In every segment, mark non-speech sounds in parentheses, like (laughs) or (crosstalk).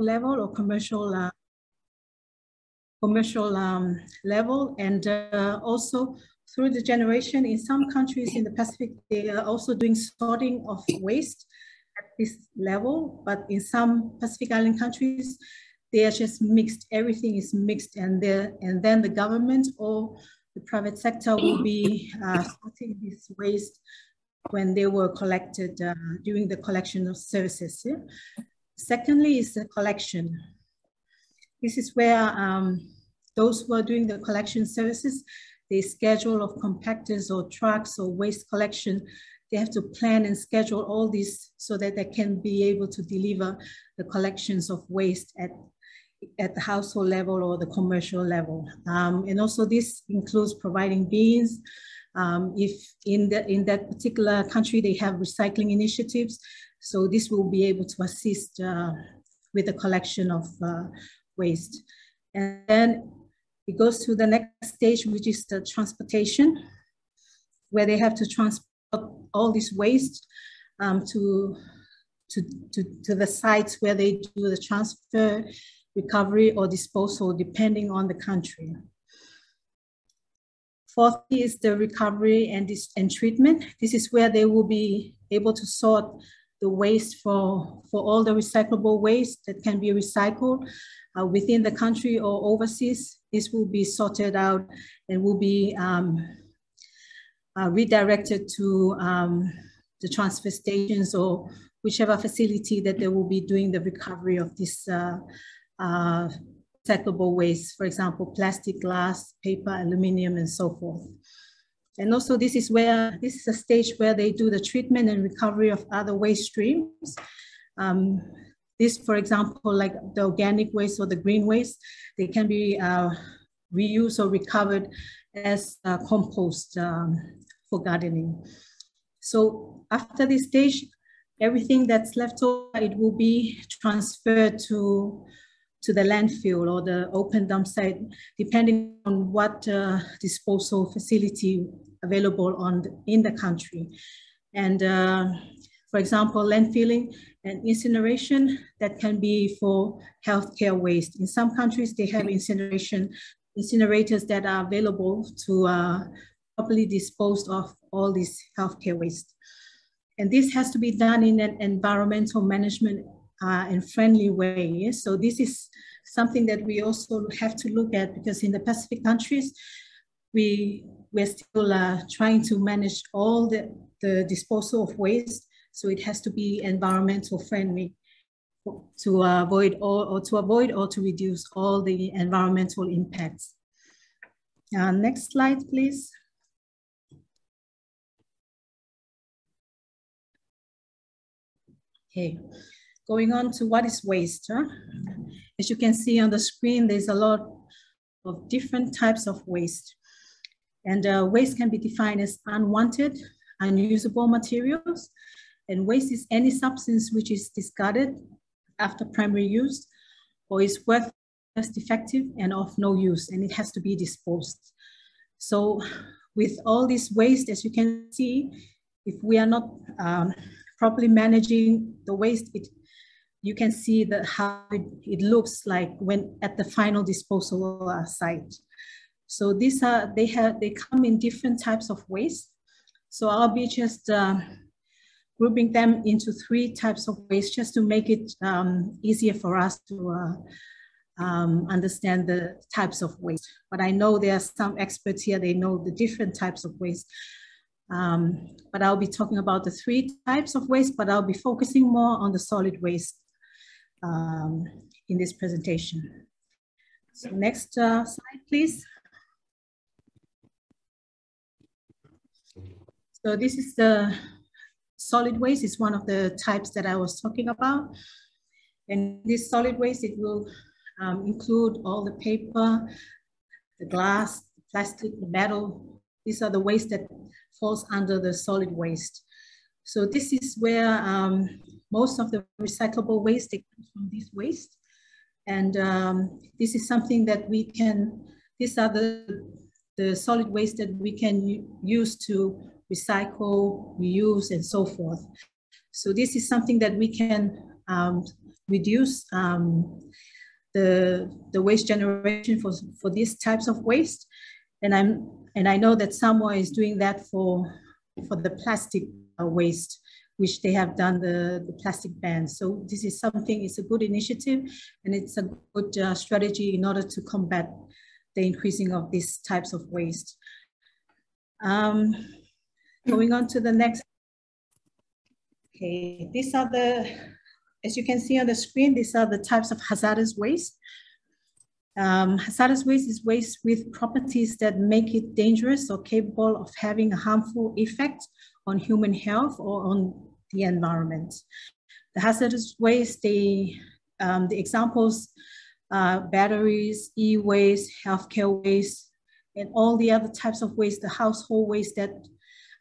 level or commercial uh, commercial um, level, and uh, also through the generation. In some countries in the Pacific, they are also doing sorting of waste at this level, but in some Pacific Island countries, they are just mixed. Everything is mixed, and and then the government or the private sector will be uh, sorting this waste when they were collected uh, during the collection of services. Yeah? Secondly is the collection. This is where um, those who are doing the collection services, the schedule of compactors or trucks or waste collection. They have to plan and schedule all this so that they can be able to deliver the collections of waste at, at the household level or the commercial level. Um, and also this includes providing bins. Um, if in, the, in that particular country they have recycling initiatives, so this will be able to assist uh, with the collection of uh, waste. And then it goes to the next stage, which is the transportation, where they have to transport all this waste um, to, to, to, to the sites where they do the transfer, recovery, or disposal, depending on the country. Fourth is the recovery and, and treatment. This is where they will be able to sort the waste for, for all the recyclable waste that can be recycled uh, within the country or overseas. This will be sorted out and will be um, uh, redirected to um, the transfer stations or whichever facility that they will be doing the recovery of this uh, uh, recyclable waste, for example, plastic, glass, paper, aluminum, and so forth. And also this is where, this is a stage where they do the treatment and recovery of other waste streams. Um, this, for example, like the organic waste or the green waste, they can be uh, reused or recovered as uh, compost um, for gardening. So after this stage, everything that's left over, it will be transferred to to the landfill or the open dump site, depending on what uh, disposal facility available on the, in the country. And uh, for example, landfilling and incineration that can be for healthcare waste. In some countries, they have incineration incinerators that are available to uh, properly dispose of all this healthcare waste. And this has to be done in an environmental management uh, and friendly way. So this is something that we also have to look at because in the Pacific countries, we we're still uh, trying to manage all the, the disposal of waste. So it has to be environmental friendly to avoid or, or to avoid or to reduce all the environmental impacts. Uh, next slide, please. Okay, going on to what is waste. Huh? As you can see on the screen, there's a lot of different types of waste. And uh, waste can be defined as unwanted, unusable materials. And waste is any substance which is discarded after primary use or is worthless, defective, and of no use, and it has to be disposed. So with all this waste, as you can see, if we are not um, properly managing the waste, it, you can see that how it, it, looks like when at the final disposal site. So these are, they have, they come in different types of waste. So I'll be just uh, grouping them into three types of waste just to make it um, easier for us to uh, um, understand the types of waste. But I know there are some experts here, they know the different types of waste. Um, but I'll be talking about the three types of waste, but I'll be focusing more on the solid waste um, in this presentation. So next uh, slide, please. So this is the solid waste is one of the types that I was talking about. And this solid waste, it will um, include all the paper, the glass, the plastic, the metal. These are the waste that falls under the solid waste. So this is where um, most of the recyclable waste comes from this waste. And um, this is something that we can, these are the, the solid waste that we can use to recycle, reuse, and so forth. So this is something that we can um, reduce um, the, the waste generation for, for these types of waste. And, I'm, and I know that Samoa is doing that for, for the plastic uh, waste, which they have done the, the plastic ban. So this is something, it's a good initiative and it's a good uh, strategy in order to combat the increasing of these types of waste. Um, going on to the next. Okay, these are the, as you can see on the screen, these are the types of hazardous waste. Um, hazardous waste is waste with properties that make it dangerous or capable of having a harmful effect on human health or on the environment. The hazardous waste, the, um, the examples, uh, batteries, e-waste, healthcare waste, and all the other types of waste, the household waste that,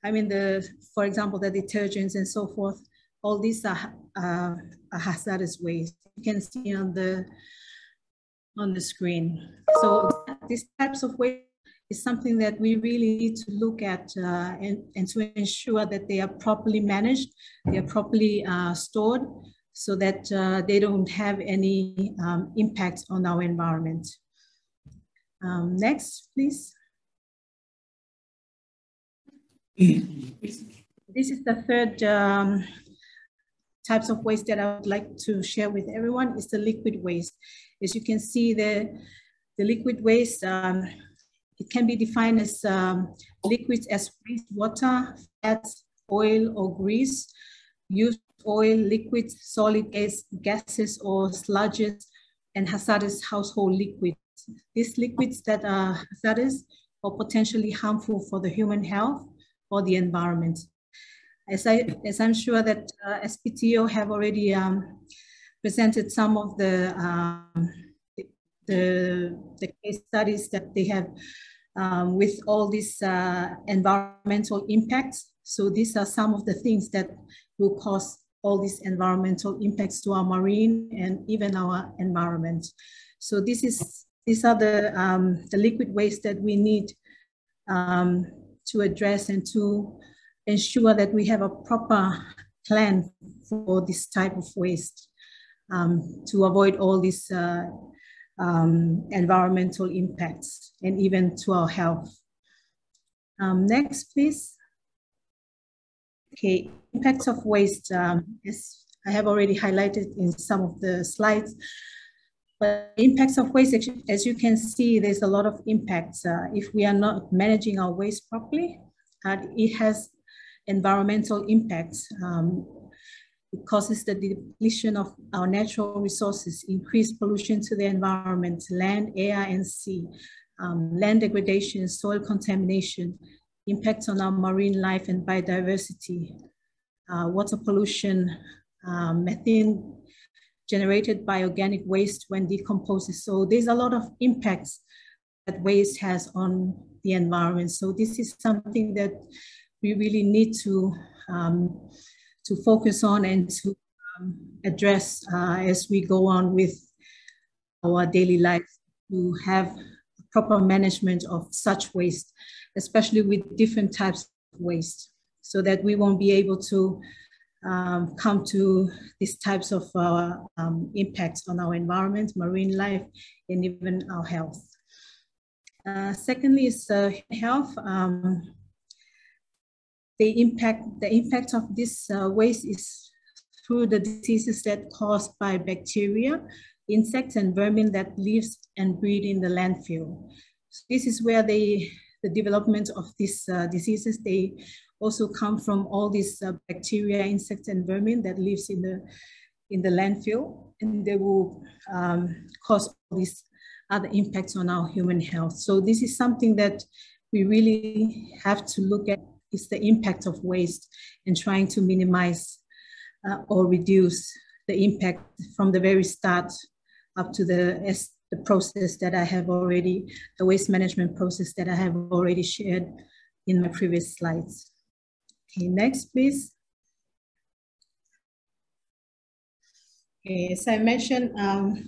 I mean, the, for example, the detergents and so forth, all these are, uh, hazardous waste. You can see on the, on the screen. So these types of waste is something that we really need to look at uh, and, and to ensure that they are properly managed, they are properly uh, stored so that uh, they don't have any um, impact on our environment. Um, next, please. This is the third um, types of waste that I would like to share with everyone is the liquid waste. As you can see, the, the liquid waste, um, it can be defined as um, liquids as wastewater, fats, oil, or grease, used oil, liquids, solid gas, gases, or sludges, and hazardous household liquids. These liquids that are hazardous or potentially harmful for the human health or the environment. As, I, as I'm sure that uh, SPTO have already um, presented some of the, um, the, the, case studies that they have um, with all these uh, environmental impacts. So these are some of the things that will cause all these environmental impacts to our marine and even our environment. So this is these are the, um, the liquid waste that we need um, to address and to ensure that we have a proper plan for this type of waste um, to avoid all these uh, um, environmental impacts and even to our health. Um, next, please. Okay, impacts of waste, um, as I have already highlighted in some of the slides. But impacts of waste, as you can see, there's a lot of impacts. Uh, if we are not managing our waste properly, uh, it has environmental impacts. Um, it causes the depletion of our natural resources, increased pollution to the environment, land, air, and sea, um, land degradation, soil contamination, impacts on our marine life and biodiversity, uh, water pollution, uh, methane generated by organic waste when decomposed. So there's a lot of impacts that waste has on the environment. So this is something that we really need to, um, to focus on and to um, address uh, as we go on with our daily life to have proper management of such waste, especially with different types of waste, so that we won't be able to um, come to these types of uh, um, impacts on our environment, marine life, and even our health. Uh, secondly is uh, health. Um, the impact, the impact of this uh, waste is through the diseases that caused by bacteria, insects and vermin that lives and breed in the landfill. So this is where they, the development of these uh, diseases, they also come from all these uh, bacteria, insects, and vermin that lives in the in the landfill, and they will um, cause all these other impacts on our human health. So this is something that we really have to look at is the impact of waste and trying to minimize uh, or reduce the impact from the very start up to the, the process that I have already, the waste management process that I have already shared in my previous slides. Okay, next, please. Okay, as I mentioned, um,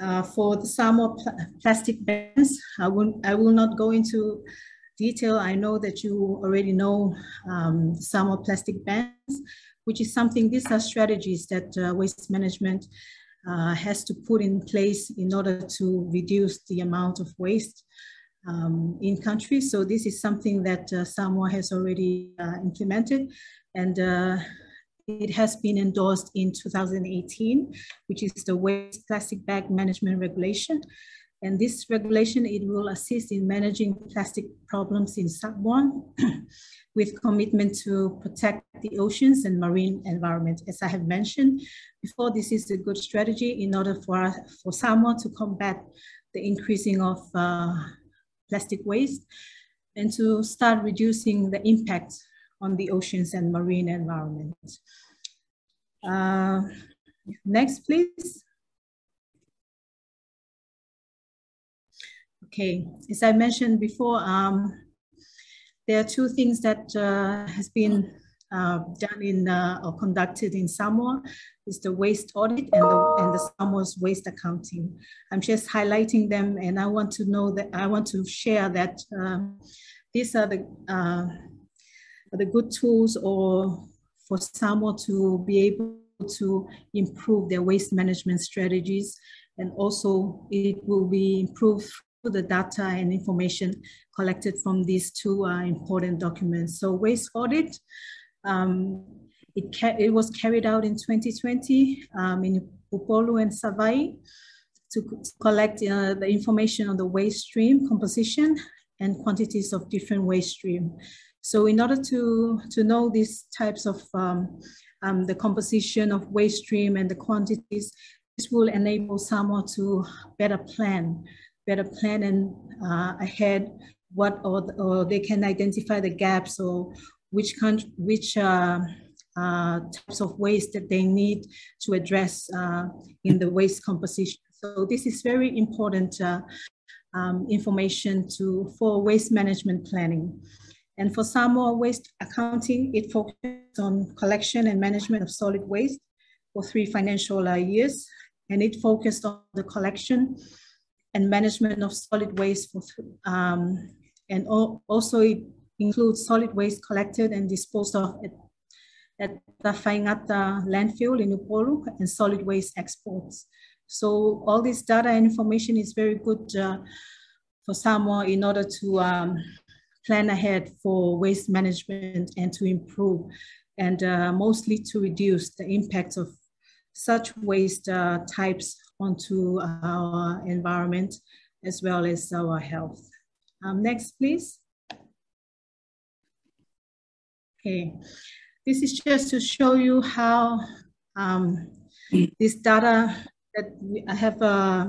uh, for the Samoa pl plastic bans, I will, I will not go into detail. I know that you already know um, Samoa plastic bans, which is something, these are strategies that uh, waste management uh, has to put in place in order to reduce the amount of waste um, in countries. So this is something that uh, Samoa has already uh, implemented and uh, it has been endorsed in 2018, which is the Waste Plastic Bag Management Regulation. And this regulation, it will assist in managing plastic problems in Samoa (clears throat) with commitment to protect the oceans and marine environment. As I have mentioned before, this is a good strategy in order for, for Samoa to combat the increasing of uh, plastic waste and to start reducing the impact on the oceans and marine environment. Uh, next, please. Okay, as I mentioned before, um, there are two things that uh, has been uh, done in uh, or conducted in Samoa is the waste audit and the, and the Samoa's waste accounting. I'm just highlighting them and I want to know that I want to share that um, these are the, uh, the good tools or for Samoa to be able to improve their waste management strategies and also it will be improved through the data and information collected from these two uh, important documents. So waste audit, um, it, it, was carried out in 2020 um, in Upolu and Savaii to, to collect uh, the information on the waste stream composition and quantities of different waste stream. So in order to, to know these types of um, um, the composition of waste stream and the quantities, this will enable Samoa to better plan, better plan and uh, ahead what or, or they can identify the gaps or which country, which uh, uh, types of waste that they need to address uh, in the waste composition. So this is very important uh, um, information to for waste management planning. And for Samoa Waste Accounting, it focused on collection and management of solid waste for three financial uh, years. And it focused on the collection and management of solid waste for, um, and also it includes solid waste collected and disposed of at, at the Tafaigata landfill in Upolu and solid waste exports. So all this data and information is very good uh, for Samoa in order to um, plan ahead for waste management and to improve and uh, mostly to reduce the impact of such waste uh, types onto our environment as well as our health. Um, next, please. Okay, this is just to show you how um, this data that I have uh,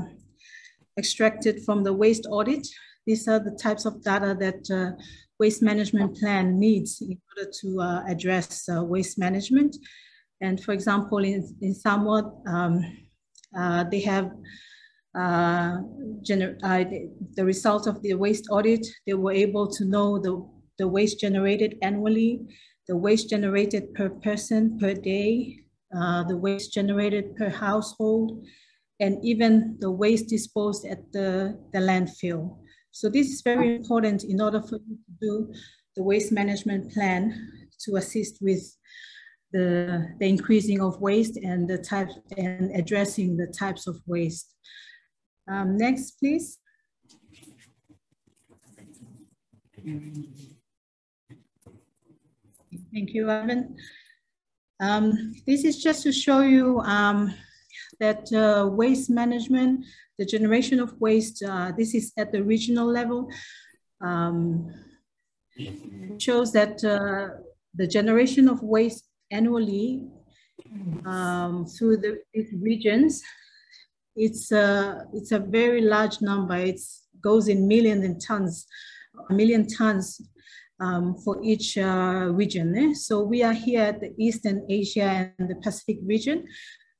extracted from the waste audit. These are the types of data that uh, waste management plan needs in order to uh, address uh, waste management. And for example, in, in Samoa, um, uh, they have uh, the result of the waste audit, they were able to know the, the waste generated annually, the waste generated per person per day, the waste generated per household, and even the waste disposed at the, the landfill. So this is very important in order for you to do the waste management plan to assist with the, the increasing of waste and the types and addressing the types of waste. Um, next, please. Thank you, Evan. Um, this is just to show you um, that uh, waste management the generation of waste, uh, this is at the regional level, um, shows that uh, the generation of waste annually um, through the regions, it's a, it's a very large number. It goes in millions and tons, a million tons um, for each uh, region. Eh? So we are here at the Eastern Asia and the Pacific region,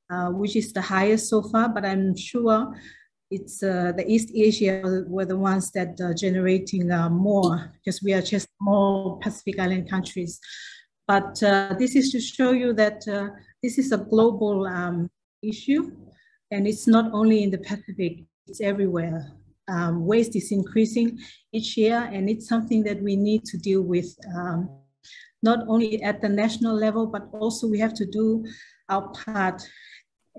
uh, which is the highest so far, but I'm sure it's uh, the East Asia were the ones that are generating uh, more because we are just more Pacific Island countries. But uh, this is to show you that uh, this is a global um, issue and it's not only in the Pacific, it's everywhere. Um, waste is increasing each year and it's something that we need to deal with um, not only at the national level, but also we have to do our part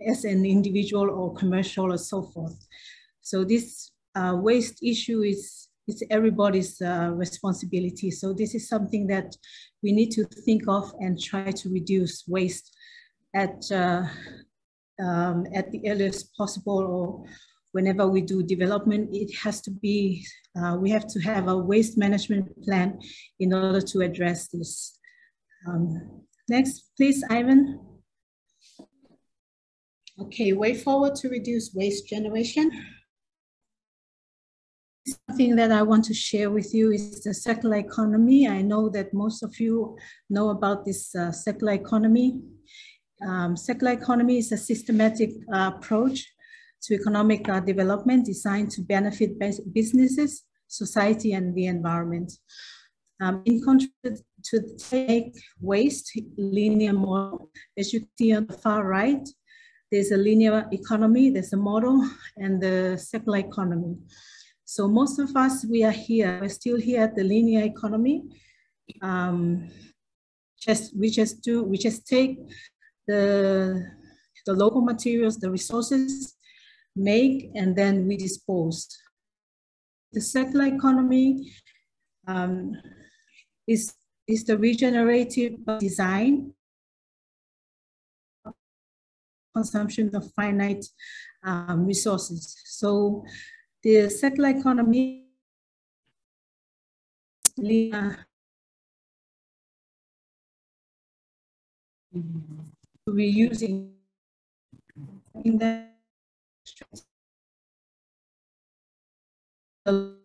as an individual or commercial or so forth. So this uh, waste issue is, is everybody's uh, responsibility. So this is something that we need to think of and try to reduce waste at, uh, um, at the earliest possible or whenever we do development, it has to be, uh, we have to have a waste management plan in order to address this. Um, next, please, Ivan. Okay, way forward to reduce waste generation. Something that I want to share with you is the circular economy. I know that most of you know about this uh, circular economy. Um, circular economy is a systematic uh, approach to economic uh, development designed to benefit businesses, society, and the environment. Um, in contrast to take waste linear model, as you see on the far right, there's a linear economy, there's a model, and the circular economy. So most of us, we are here, we're still here at the linear economy. Um, just we just do, we just take the, the local materials, the resources, make, and then we dispose. The circular economy um, is, is the regenerative design consumption of finite um, resources. So the circular economy reusing in the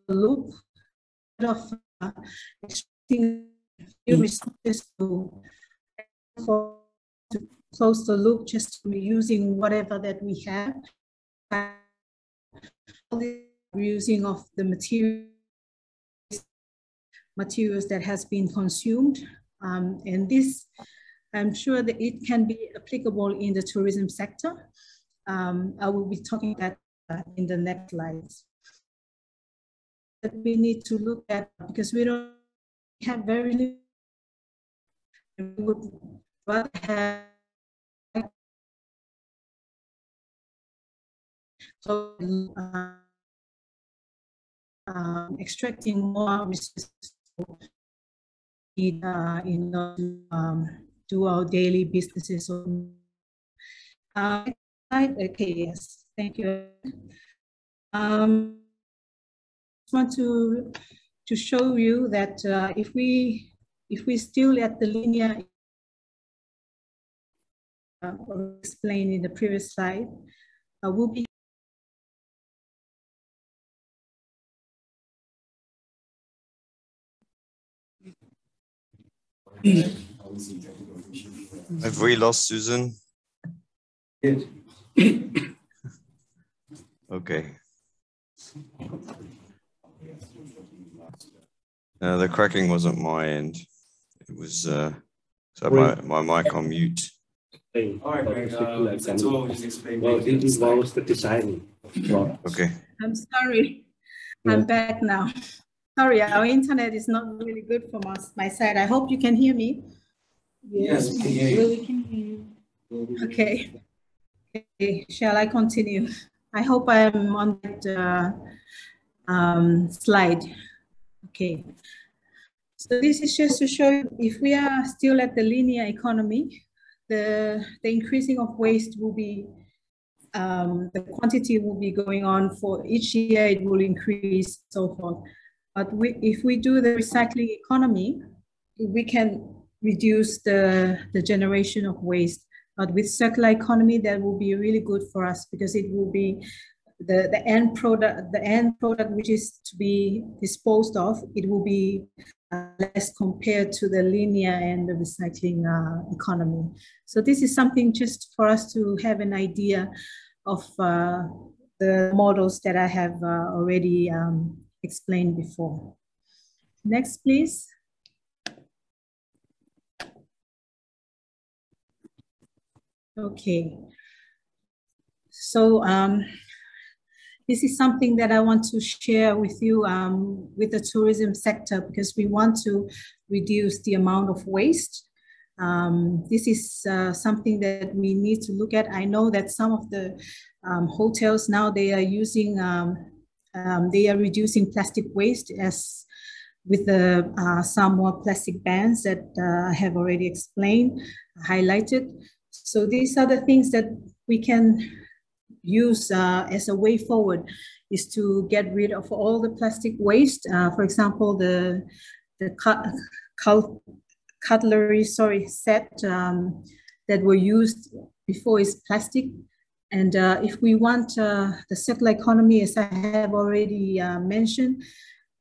loop of uh, resources to, to close the loop, just reusing whatever that we have, reusing of the materials materials that has been consumed. Um, and this, I'm sure that it can be applicable in the tourism sector. Um, I will be talking that in the next slides. That we need to look at because we don't have very little. We would rather have so, uh, um, extracting more resources in, uh, in um, do our daily businesses. Uh, okay, yes, thank you. Um, just want to to show you that uh, if we if we still at the linear uh, explained in the previous slide, uh, we'll be Have we lost Susan? Yes. Okay. Uh, the cracking wasn't my end. It was uh, so my, my mic on mute. All right, Greg. Uh, that's all. Just explain. Well, it involves the design. Okay. I'm sorry. I'm back now. Sorry, our internet is not really good from us, my side. I hope you can hear me. Yes, we can hear. We can hear you. Okay. Shall I continue? I hope I'm on that uh, um, slide. Okay. So this is just to show if we are still at the linear economy, the, the increasing of waste will be, um, the quantity will be going on for each year, it will increase, so forth. But we, if we do the recycling economy, we can reduce the, the generation of waste. But with circular economy, that will be really good for us because it will be the, the end product, the end product which is to be disposed of, it will be uh, less compared to the linear and the recycling uh, economy. So this is something just for us to have an idea of uh, the models that I have uh, already um, explained before. Next, please. Okay. So um, this is something that I want to share with you um, with the tourism sector because we want to reduce the amount of waste. Um, this is uh, something that we need to look at. I know that some of the um, hotels now they are using, um, um they are reducing plastic waste as with the uh, Samoa plastic bans that uh, I have already explained, highlighted. So these are the things that we can use uh, as a way forward is to get rid of all the plastic waste. Uh, for example, the the cut, cut, cutlery sorry set um, that were used before is plastic. And uh, if we want uh, the circular economy, as I have already uh, mentioned,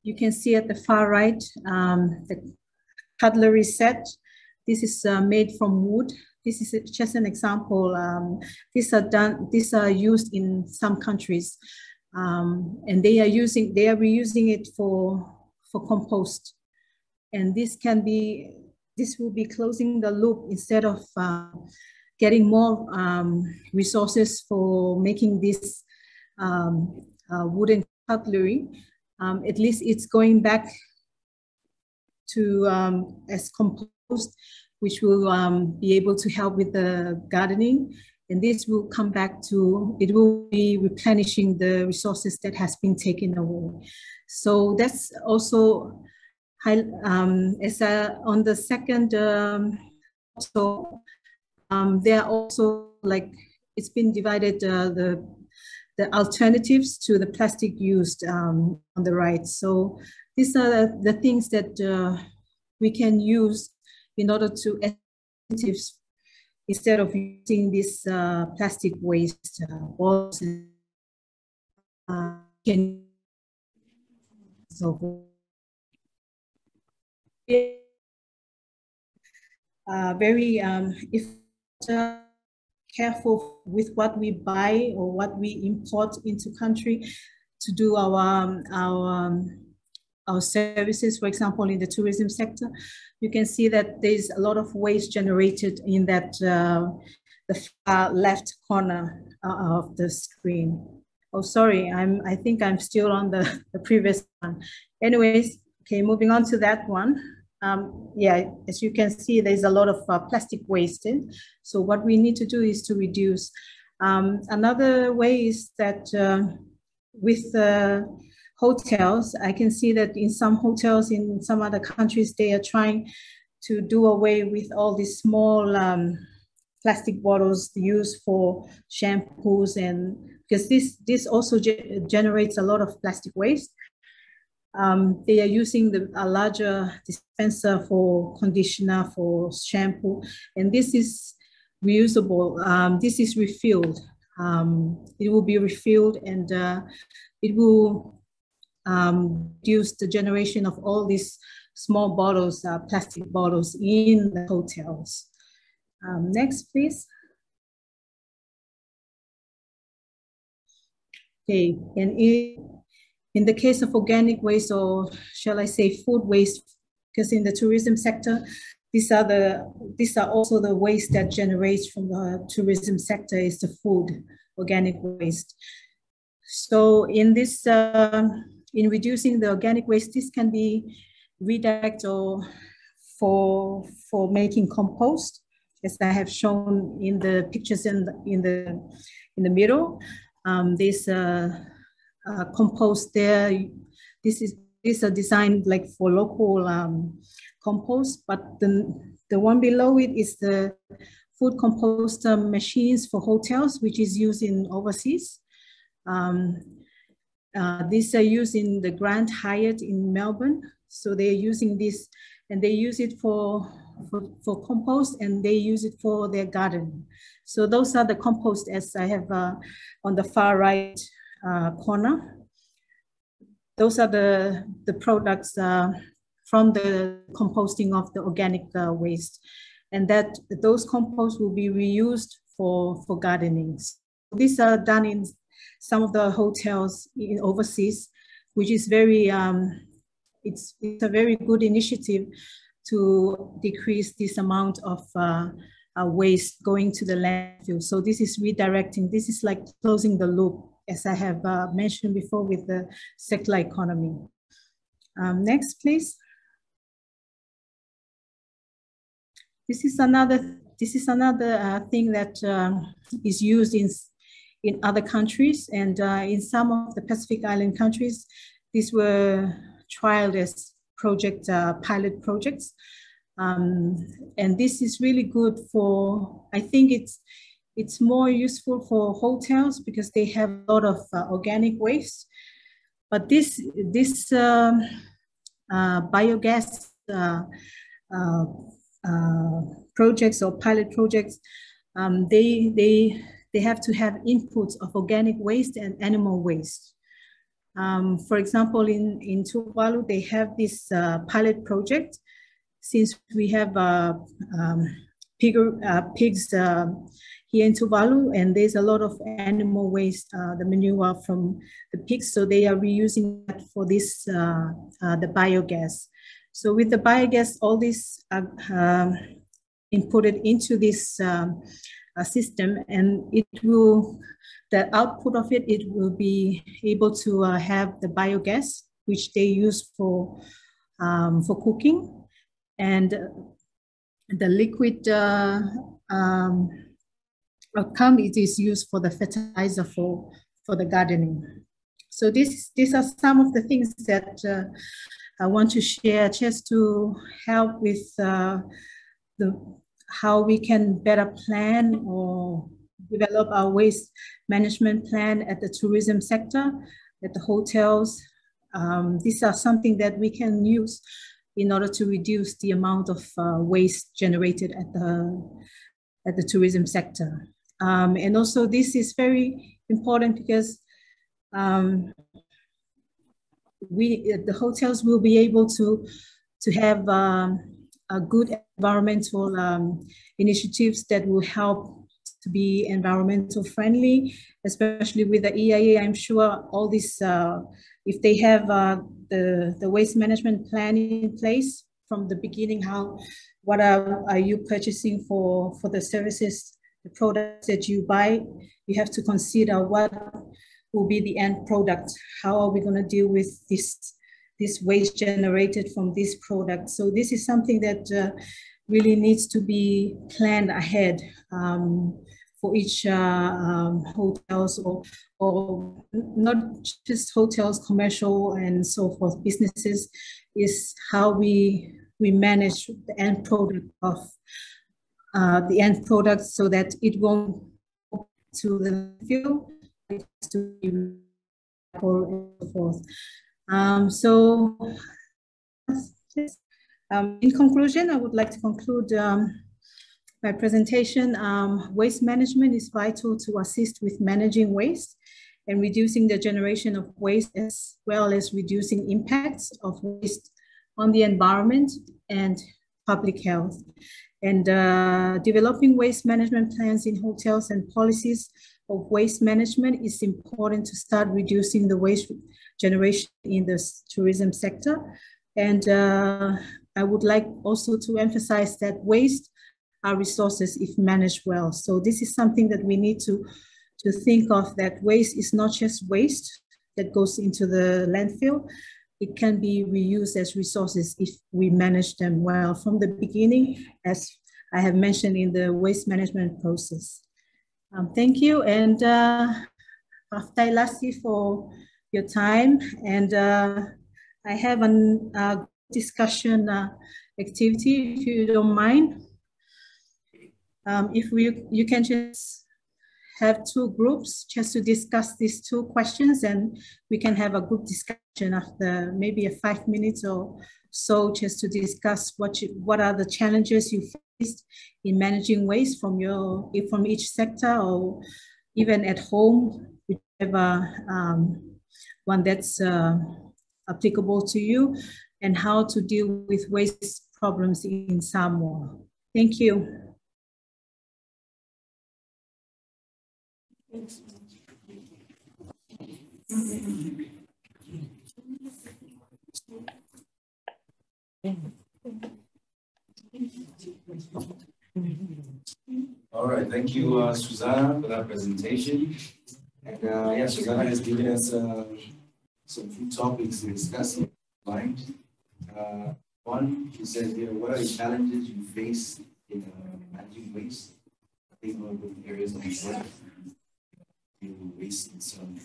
you can see at the far right um, the cutlery set. This is uh, made from wood. This is just an example. Um, these are done. These are used in some countries, um, and they are using. They are reusing it for for compost, and this can be. This will be closing the loop instead of uh, getting more um, resources for making this um, uh, wooden cutlery um, at least it's going back to um, as compost, which will um, be able to help with the gardening. And this will come back to, it will be replenishing the resources that has been taken away. So that's also, um, as a, on the second, um, so um, there are also like, it's been divided, uh, the the alternatives to the plastic used um, on the right. So these are the things that uh, we can use in order to alternatives instead of using this uh, plastic waste uh, uh, can so uh, very um, if uh, careful with what we buy or what we import into country to do our, um, our, um, our services, for example, in the tourism sector, you can see that there's a lot of waste generated in that uh, the far left corner uh, of the screen. Oh, sorry, I'm, I think I'm still on the, (laughs) the previous one. Anyways, okay, moving on to that one um, yeah, as you can see, there's a lot of uh, plastic waste. So what we need to do is to reduce. Um, another way is that uh, with uh, hotels, I can see that in some hotels in some other countries, they are trying to do away with all these small um, plastic bottles used for shampoos and because this this also ge generates a lot of plastic waste. Um, they are using the, a larger dispenser for conditioner, for shampoo, and this is reusable. Um, this is refilled. Um, it will be refilled and uh, it will um, reduce the generation of all these small bottles, uh, plastic bottles in the hotels. Um, next, please. Okay, and it, in the case of organic waste, or shall I say food waste, because in the tourism sector, these are the these are also the waste that generates from the tourism sector is the food, organic waste. So in this, uh, in reducing the organic waste, this can be redirected or for for making compost, as I have shown in the pictures in the, in the in the middle. Um, this uh, uh, compost there. This is these are designed like for local um, compost, but the, the one below it is the food composter machines for hotels, which is used in overseas. Um, uh, these are used in the Grand Hyatt in Melbourne. So they're using this and they use it for, for, for compost and they use it for their garden. So those are the compost as I have uh, on the far right uh, corner. Those are the, the products uh, from the composting of the organic uh, waste. And that those composts will be reused for, for gardening. So these are done in some of the hotels in overseas, which is very, um, it's, it's a very good initiative to decrease this amount of uh, uh, waste going to the landfill. So this is redirecting, this is like closing the loop as I have uh, mentioned before with the circular economy. Um, next, please. this is another this is another uh, thing that um, is used in in other countries and uh, in some of the Pacific Island countries, these were trialed as project uh, pilot projects. Um, and this is really good for, I think it's, it's more useful for hotels because they have a lot of uh, organic waste. But this, this um, uh, biogas uh, uh, projects or pilot projects, um, they, they, they have to have inputs of organic waste and animal waste. Um, for example, in, in Tuvalu, they have this uh, pilot project. Since we have uh, um, pig, uh, pigs uh, here in Tuvalu, and there's a lot of animal waste, uh, the manure from the pigs, so they are reusing that for this, uh, the biogas. So with the biogas, all this are um, inputted into this um, system and it will, the output of it, it will be able to uh, have the biogas, which they use for, um, for cooking. And the liquid uh, um, outcome, it is used for the fertilizer for, for the gardening. So this, these are some of the things that uh, I want to share just to help with uh, the how we can better plan or develop our waste management plan at the tourism sector, at the hotels. Um, these are something that we can use in order to reduce the amount of uh, waste generated at the, at the tourism sector. Um, and also this is very important because um, we, the hotels will be able to, to have um, a good environmental um, initiatives that will help to be environmental friendly, especially with the EIA. I'm sure all this, uh, if they have uh, the, the waste management plan in place from the beginning, how, what are, are you purchasing for, for the services, the products that you buy, you have to consider what will be the end product. How are we gonna deal with this this waste generated from this product. So this is something that uh, really needs to be planned ahead um, for each uh, um, hotels or, or not just hotels, commercial and so forth, businesses, is how we, we manage the end product of uh, the end product so that it won't go to the field, to be and so forth. Um, so um, in conclusion, I would like to conclude um, my presentation. Um, waste management is vital to assist with managing waste and reducing the generation of waste as well as reducing impacts of waste on the environment and public health. And uh, developing waste management plans in hotels and policies of waste management is important to start reducing the waste generation in the tourism sector. And uh, I would like also to emphasize that waste are resources if managed well. So this is something that we need to, to think of that waste is not just waste that goes into the landfill. It can be reused as resources if we manage them well from the beginning, as I have mentioned in the waste management process. Um, thank you. And after uh, Lasi for your time. And uh, I have a uh, discussion uh, activity, if you don't mind. Um, if we, you can just have two groups just to discuss these two questions and we can have a group discussion after maybe a five minutes or so just to discuss what you, what are the challenges you faced in managing waste from your from each sector or even at home whichever um, one that's uh, applicable to you, and how to deal with waste problems in Samoa. Thank you. All right, thank you, uh, Susanna, for that presentation. And uh, yeah, Susanna has given us uh, some few topics to discuss. Right? Uh, one, she says here, what are the challenges you face in managing waste. I think one of the areas of work you waste in some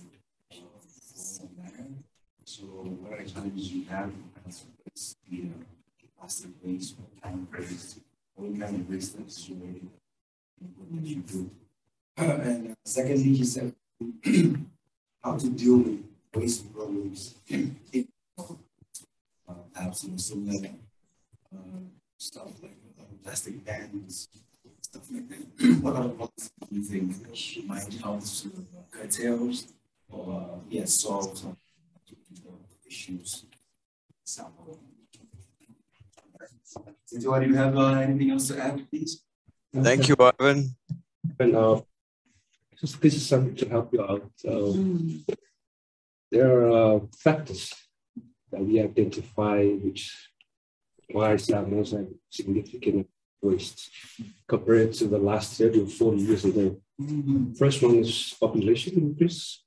manner. So what are the challenges you have as the uh, plastic waste, kind of waste, what kind of waste generated, what you do. (clears throat) and uh, secondly, he said (clears throat) how to deal with waste problems in (clears throat) uh, perhaps similar uh, stuff like uh, plastic that. What other policies do you think might help to curtail or yes, solve some issues? Since do you have uh, anything else to add, please? Thank you, Ivan. And uh, just this is something to help you out. mm. There are uh, factors that we identify which why Samoans have significant waste compared to the last 30 or 40 years ago. First one is population increase.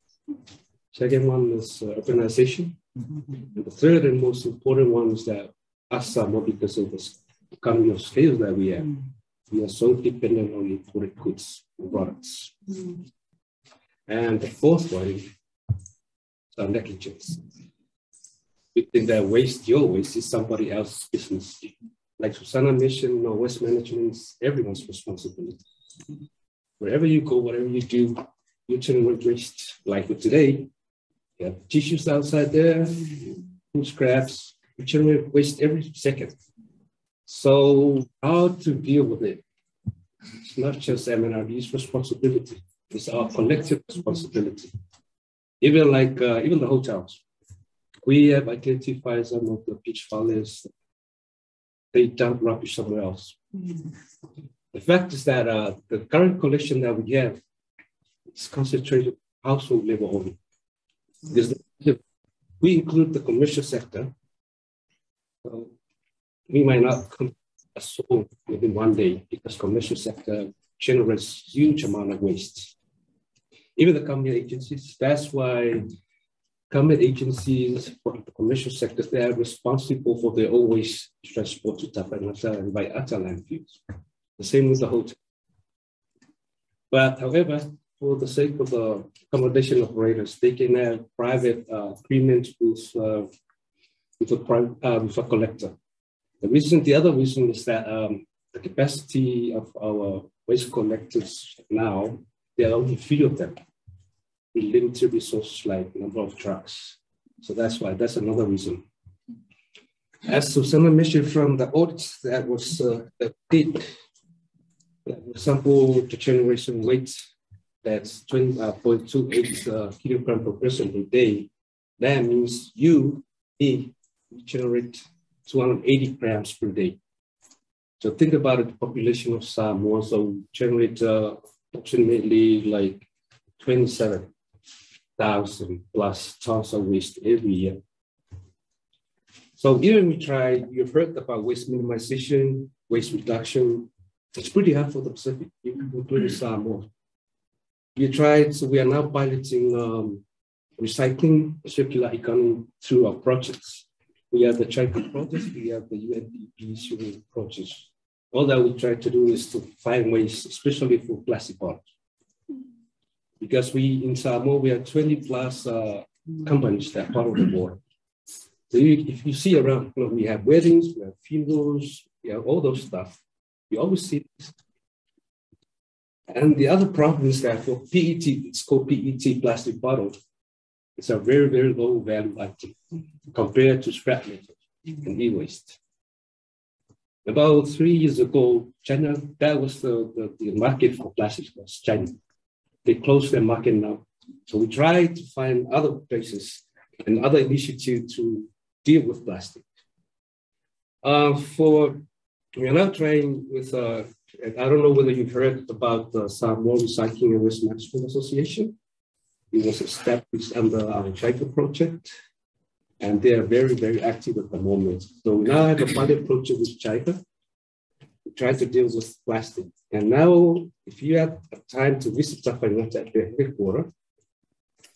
Second one is uh, urbanization. And the third and most important one is that Assam, because of the economy of scale that we have, we are so dependent on imported goods and products. And the fourth one is negligence we think that waste, your waste, is somebody else's business. Like Susanna mentioned, or waste management is everyone's responsibility. Wherever you go, whatever you do, you generate waste. Like for today, you have tissues outside there, food scraps, you generate waste every second. So how to deal with it? It's not just MNRE's responsibility, it's our collective responsibility. Even like, uh, even the hotels, we have identified some of the beach valleys. They dump rubbish somewhere else. Mm. The fact is that uh, the current collection that we have is concentrated household level only. Because we include the commercial sector, so we might not come solve within one day because commercial sector generates huge amount of waste. Even the government agencies, that's why government agencies for the commercial sectors, they are responsible for their own waste transport to Tafaigata and by other landfills. The same with the hotel. But however, for the sake of the accommodation operators, they can have private uh, agreements with, uh, with, a, uh, with a collector. The reason, the other reason is that um, the capacity of our waste collectors now, there are only few of them limited resources like number of trucks. So that's why, that's another reason. As Susanna mentioned from the audits that was uh, that did sample the generation weight that's 20.28 uh, uh, kilogram per person per day. That means you, me, generate 280 grams per day. So think about it, the population of Samoa, so generate uh, approximately like 27 thousand plus tons of waste every year. So even we try, you've heard about waste minimization, waste reduction. It's pretty hard for the Pacific, including Samoa. We tried, so we are now piloting um, recycling circular economy through our projects. We have the China project, we have the UNDP swimming projects. All that we try to do is to find ways, especially for plastic bottles because we in Samoa we have 20 plus uh, companies that are part of the board. So you, if you see around, you know, we have weddings, we have funerals, we have all those stuff. You always see this. And the other problem is that for PET, it's called PET plastic bottle. It's a very, very low value item compared to scrap metal and e-waste. About three years ago, China, that was the, the, the market for plastics was China they closed their market now. So we try to find other places and other initiatives to deal with plastic. Uh, for we are now trying with, uh, I don't know whether you've heard about the Samoa Recycling and Waste Management Association. It was established under our JICA project, and they are very, very active at the moment. So we now have a pilot project with JICA try to deal with plastic. And now, if you have time to visit Tafaigata at the headquarters,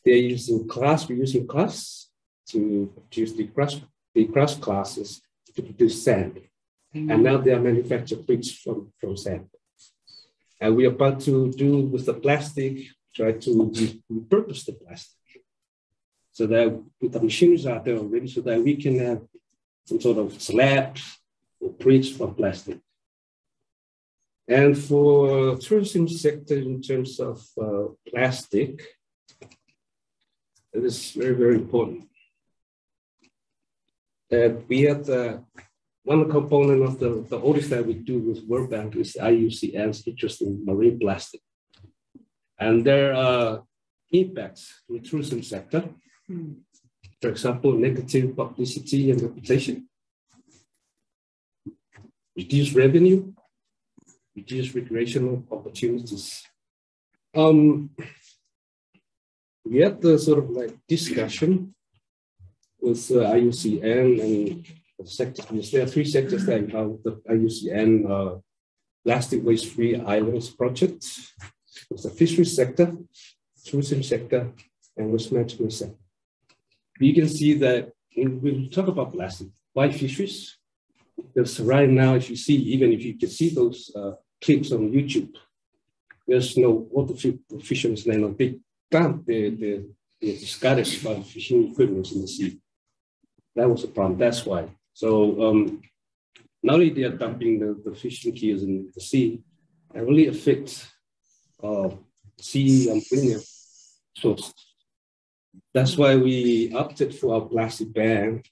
they're using class, we're using class to produce the crush, the crush classes to produce sand. Mm -hmm. And now they are manufacturing bricks from, from sand. And we're about to do with the plastic, try to repurpose the plastic. So that with the machines out there already, so that we can have some sort of slabs or bricks from plastic. And for tourism sector in terms of uh, plastic, it is very, very important that we have the one component of the, the audit that we do with World Bank is IUCN's interest in marine plastic. And there are impacts in the tourism sector. Hmm. For example, negative publicity and reputation, reduced revenue, reduced recreational opportunities. Um, we had the sort of like discussion with uh, IUCN and the sectors. There are three sectors that have the IUCN uh, plastic waste-free islands project. It's the fisheries sector, tourism sector, and waste management sector. You can see that when we talk about plastic, why fisheries? Because right now, if you see, even if you can see those uh, clips on YouTube, there's no water fishermen land on big dump the, the, the discarded fishing equipment in the sea. That was a problem. That's why. So um, not only they are dumping the, the fishing gears in the sea, it really affects uh, sea and marine sources. That's why we opted for our plastic ban.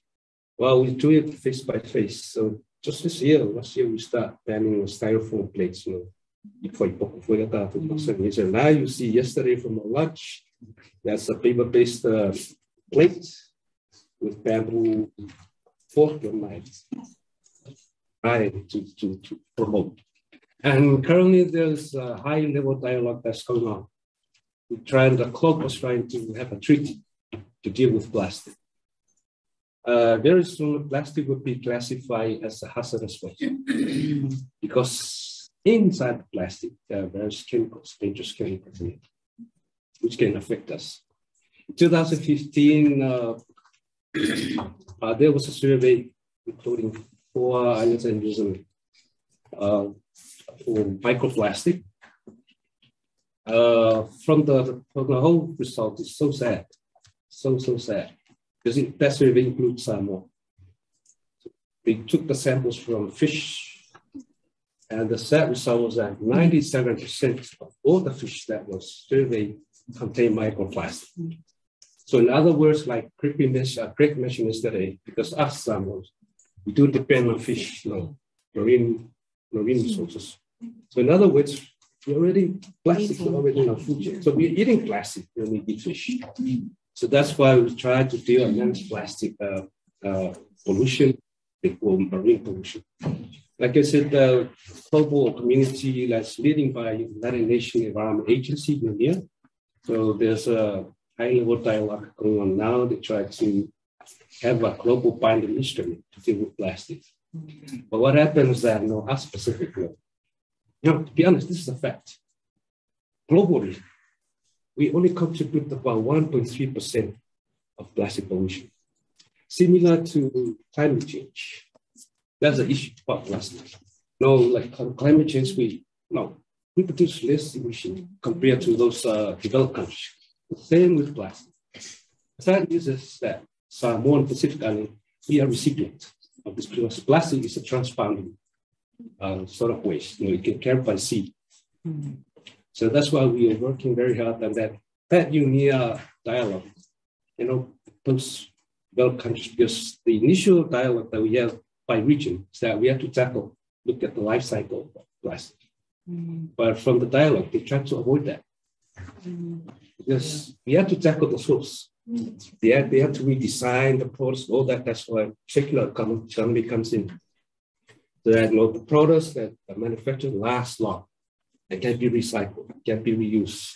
Well, we do it face by face. So just this year, last year, we start banning styrofoam plates. You know, mm. Now you see yesterday from a lunch, that's a paper-based uh, plate with bamboo fork and knives, right, to, to, to promote. And currently there's a high level dialogue that's going on. We trying, the club was trying to have a treaty to deal with plastic. Uh, very soon, plastic would be classified as a hazardous waste (clears throat) because inside the plastic, there are various chemicals, dangerous chemicals in it, which can affect us. In 2015, uh, (coughs) uh, there was a survey including four islands and New Zealand uh, for microplastic. Uh, from the from the whole result, it's so sad, so so sad, because it, that survey includes Samoa. So we took the samples from fish, and the sad result was that 97% of all the fish that was surveyed contained microplastic. So in other words, like Greg mentioned, yesterday, because us Samoans, we do depend on fish, you know, marine, marine resources. So in other words, we already plastic already in our food chain. So we're eating plastic when we eat fish. So that's why we try to deal against plastic uh, uh, pollution marine pollution. Like I said, the global community that's leading by United Nations Environment Agency in here. So there's a high level dialogue going on now. They try to have a global binding instrument to deal with plastics. But what happens is that, you know, us specifically, you know, to be honest, this is a fact. Globally, we only contribute about 1.3% of plastic pollution. Similar to climate change. That's the issue about plastic. No, like climate change, we no, we produce less emission compared to those uh, developed countries. The Same with plastic. The Third is that more specifically, we are recipient of this because plastic is a transbounding uh, sort of waste. You know, it can carry by sea. Mm-hmm. So that's why we are working very hard on that. That UNEA dialogue, you know, those countries, because the initial dialogue that we have by region is that we have to tackle, look at the life cycle of plastic. Mm-hmm. But from the dialogue, they try to avoid that. Mm-hmm. Because we have to tackle the source. They have, they have to redesign the products, all that. That's why circular economy comes in. So that you know, the products that are manufactured last long and can be recycled, can be reused.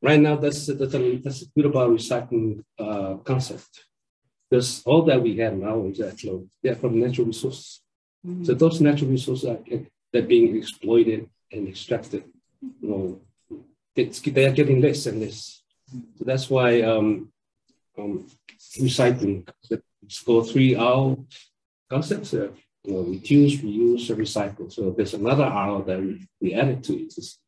Right now, that's, that's, a, that's good about recycling uh, concept. Because all that we have now is know, they're from natural resources. Mm-hmm. So those natural resources are they're being exploited and extracted. You know, it's, they are getting less and less. So that's why um, um, recycling, it's called three R concepts, uh, you know, reduce, reuse, and recycle. So there's another R that we, we added to it, is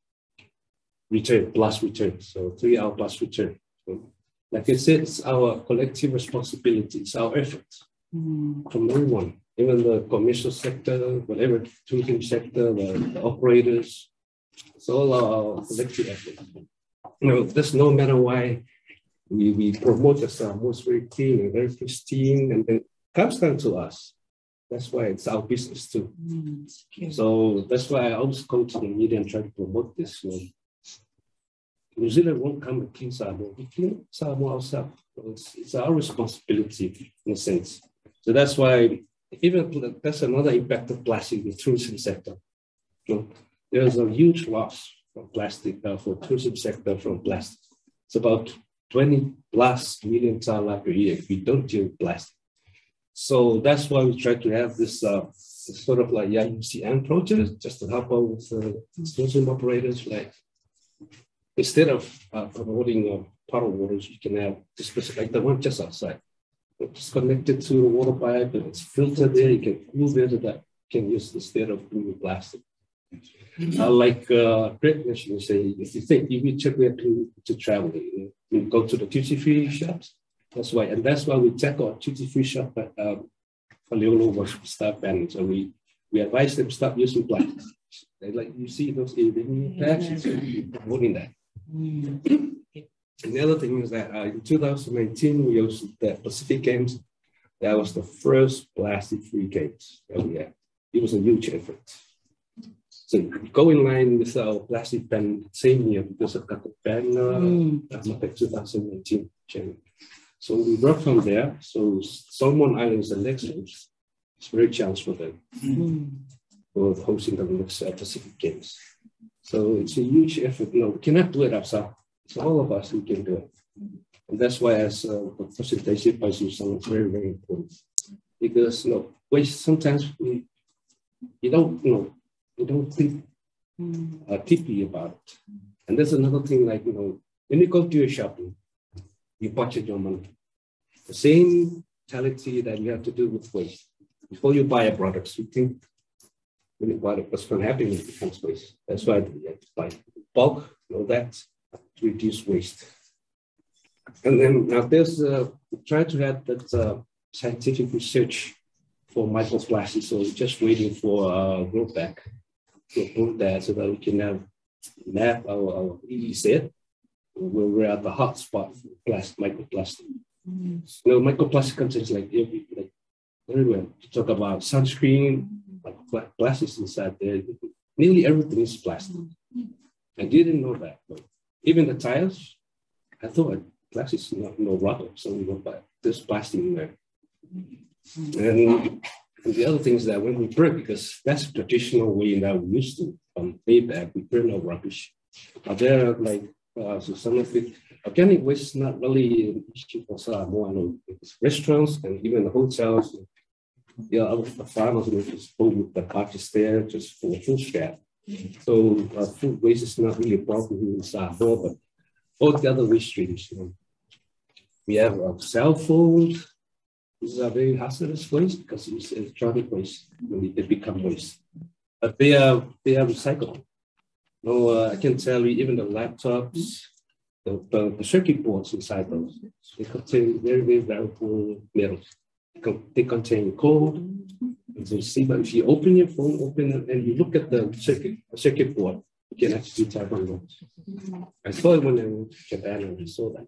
return plus return. So three R plus return. So, like I said, it's our collective responsibility. It's our effort mm. from everyone, even the commercial sector, whatever tourism sector, the, the operators. It's all our collective effort. You know, there's no matter why we, we promote ourselves very clean and very pristine, and then comes down to us. That's why it's our business too. Mm, so that's why I always go to the media and try to promote this. You know. New Zealand won't come and clean Samoa. We clean Samoa ourselves. So it's, it's our responsibility in a sense. So that's why even that's another impact of plastic in the tourism sector. So there's a huge loss from plastic uh, for tourism sector from plastic. It's about 20 plus million ton per year if we don't deal with plastic. So that's why we try to have this, uh, sort of like IUCN project just to help out with uh, tourism operators. Like instead of uh, promoting uh, puddle waters, you can have specific like the one just outside. It's connected to the water pipe and it's filtered there. You can cool there to that. Can use instead of doing plastic. Uh, like uh, Greg mentioned, say if you think if you check where to, to travel, you, know, you go to the duty free shops. That's why, and that's why we check our duty free shop at um, Faleolo was stuff, and so we we advise them stop using plastic. They like you see those evening taxis, so promoting that. Mm. And the other thing is that uh, in 2019 we hosted the Pacific Games. That was the first plastic-free games that we had. It was a huge effort. So go in line with our plastic ban same year because of the ban uh, mm. 2019 January. So we work from there. So Solomon Islands and next it's very chance for them mm. for hosting the next uh, Pacific Games. So it's a huge effort. You know, we cannot do it ourselves. It's all of us who can do it. And that's why as uh, the presentation by Susan is very, very important. Because you know, waste sometimes we you don't you know you don't think uh, deeply about it. And there's another thing like, you know, when you go to your shopping, you budget your money. The same mentality that you have to do with waste. Before you buy a product, you think buy it, what's going to happen when it becomes waste. That's why you have to buy bulk, know that, to reduce waste. And then now there's uh, try to have that uh, scientific research for microplastics. So we're just waiting for uh, back to approve that so that we can have map our, our EEZ where we're at the hot spot for plastic, microplastic. Mm-hmm. You know, microplastic contains like every like everywhere. You talk about sunscreen, like plastics inside there. Nearly everything is plastic. I didn't know that, but even the tires, I thought plastic is not no rubber, so we know, but there's plastic in there. And and the other thing is that when we burn, because that's traditional way that we used to um, way back, we burn our rubbish. Are there are like uh, so some of it organic waste is not really an issue for Samoa. No, it's restaurants and even the hotels. Yeah, our farmers will just pull the parties there just for food scrap. So uh, food waste is not really a problem here in Samoa, but all the other waste streams. You know. We have uh, cell phones, this is a very hazardous waste because it's electronic waste when they become waste. But they are they are recycled. No, uh, I can tell you even the laptops, the, the, the, circuit boards inside those, they contain very, very valuable metals. They contain coal. And so see, but if you open your phone, open it, and you look at the circuit, circuit board, you can actually type on those. I saw it when I went to Japan and I saw that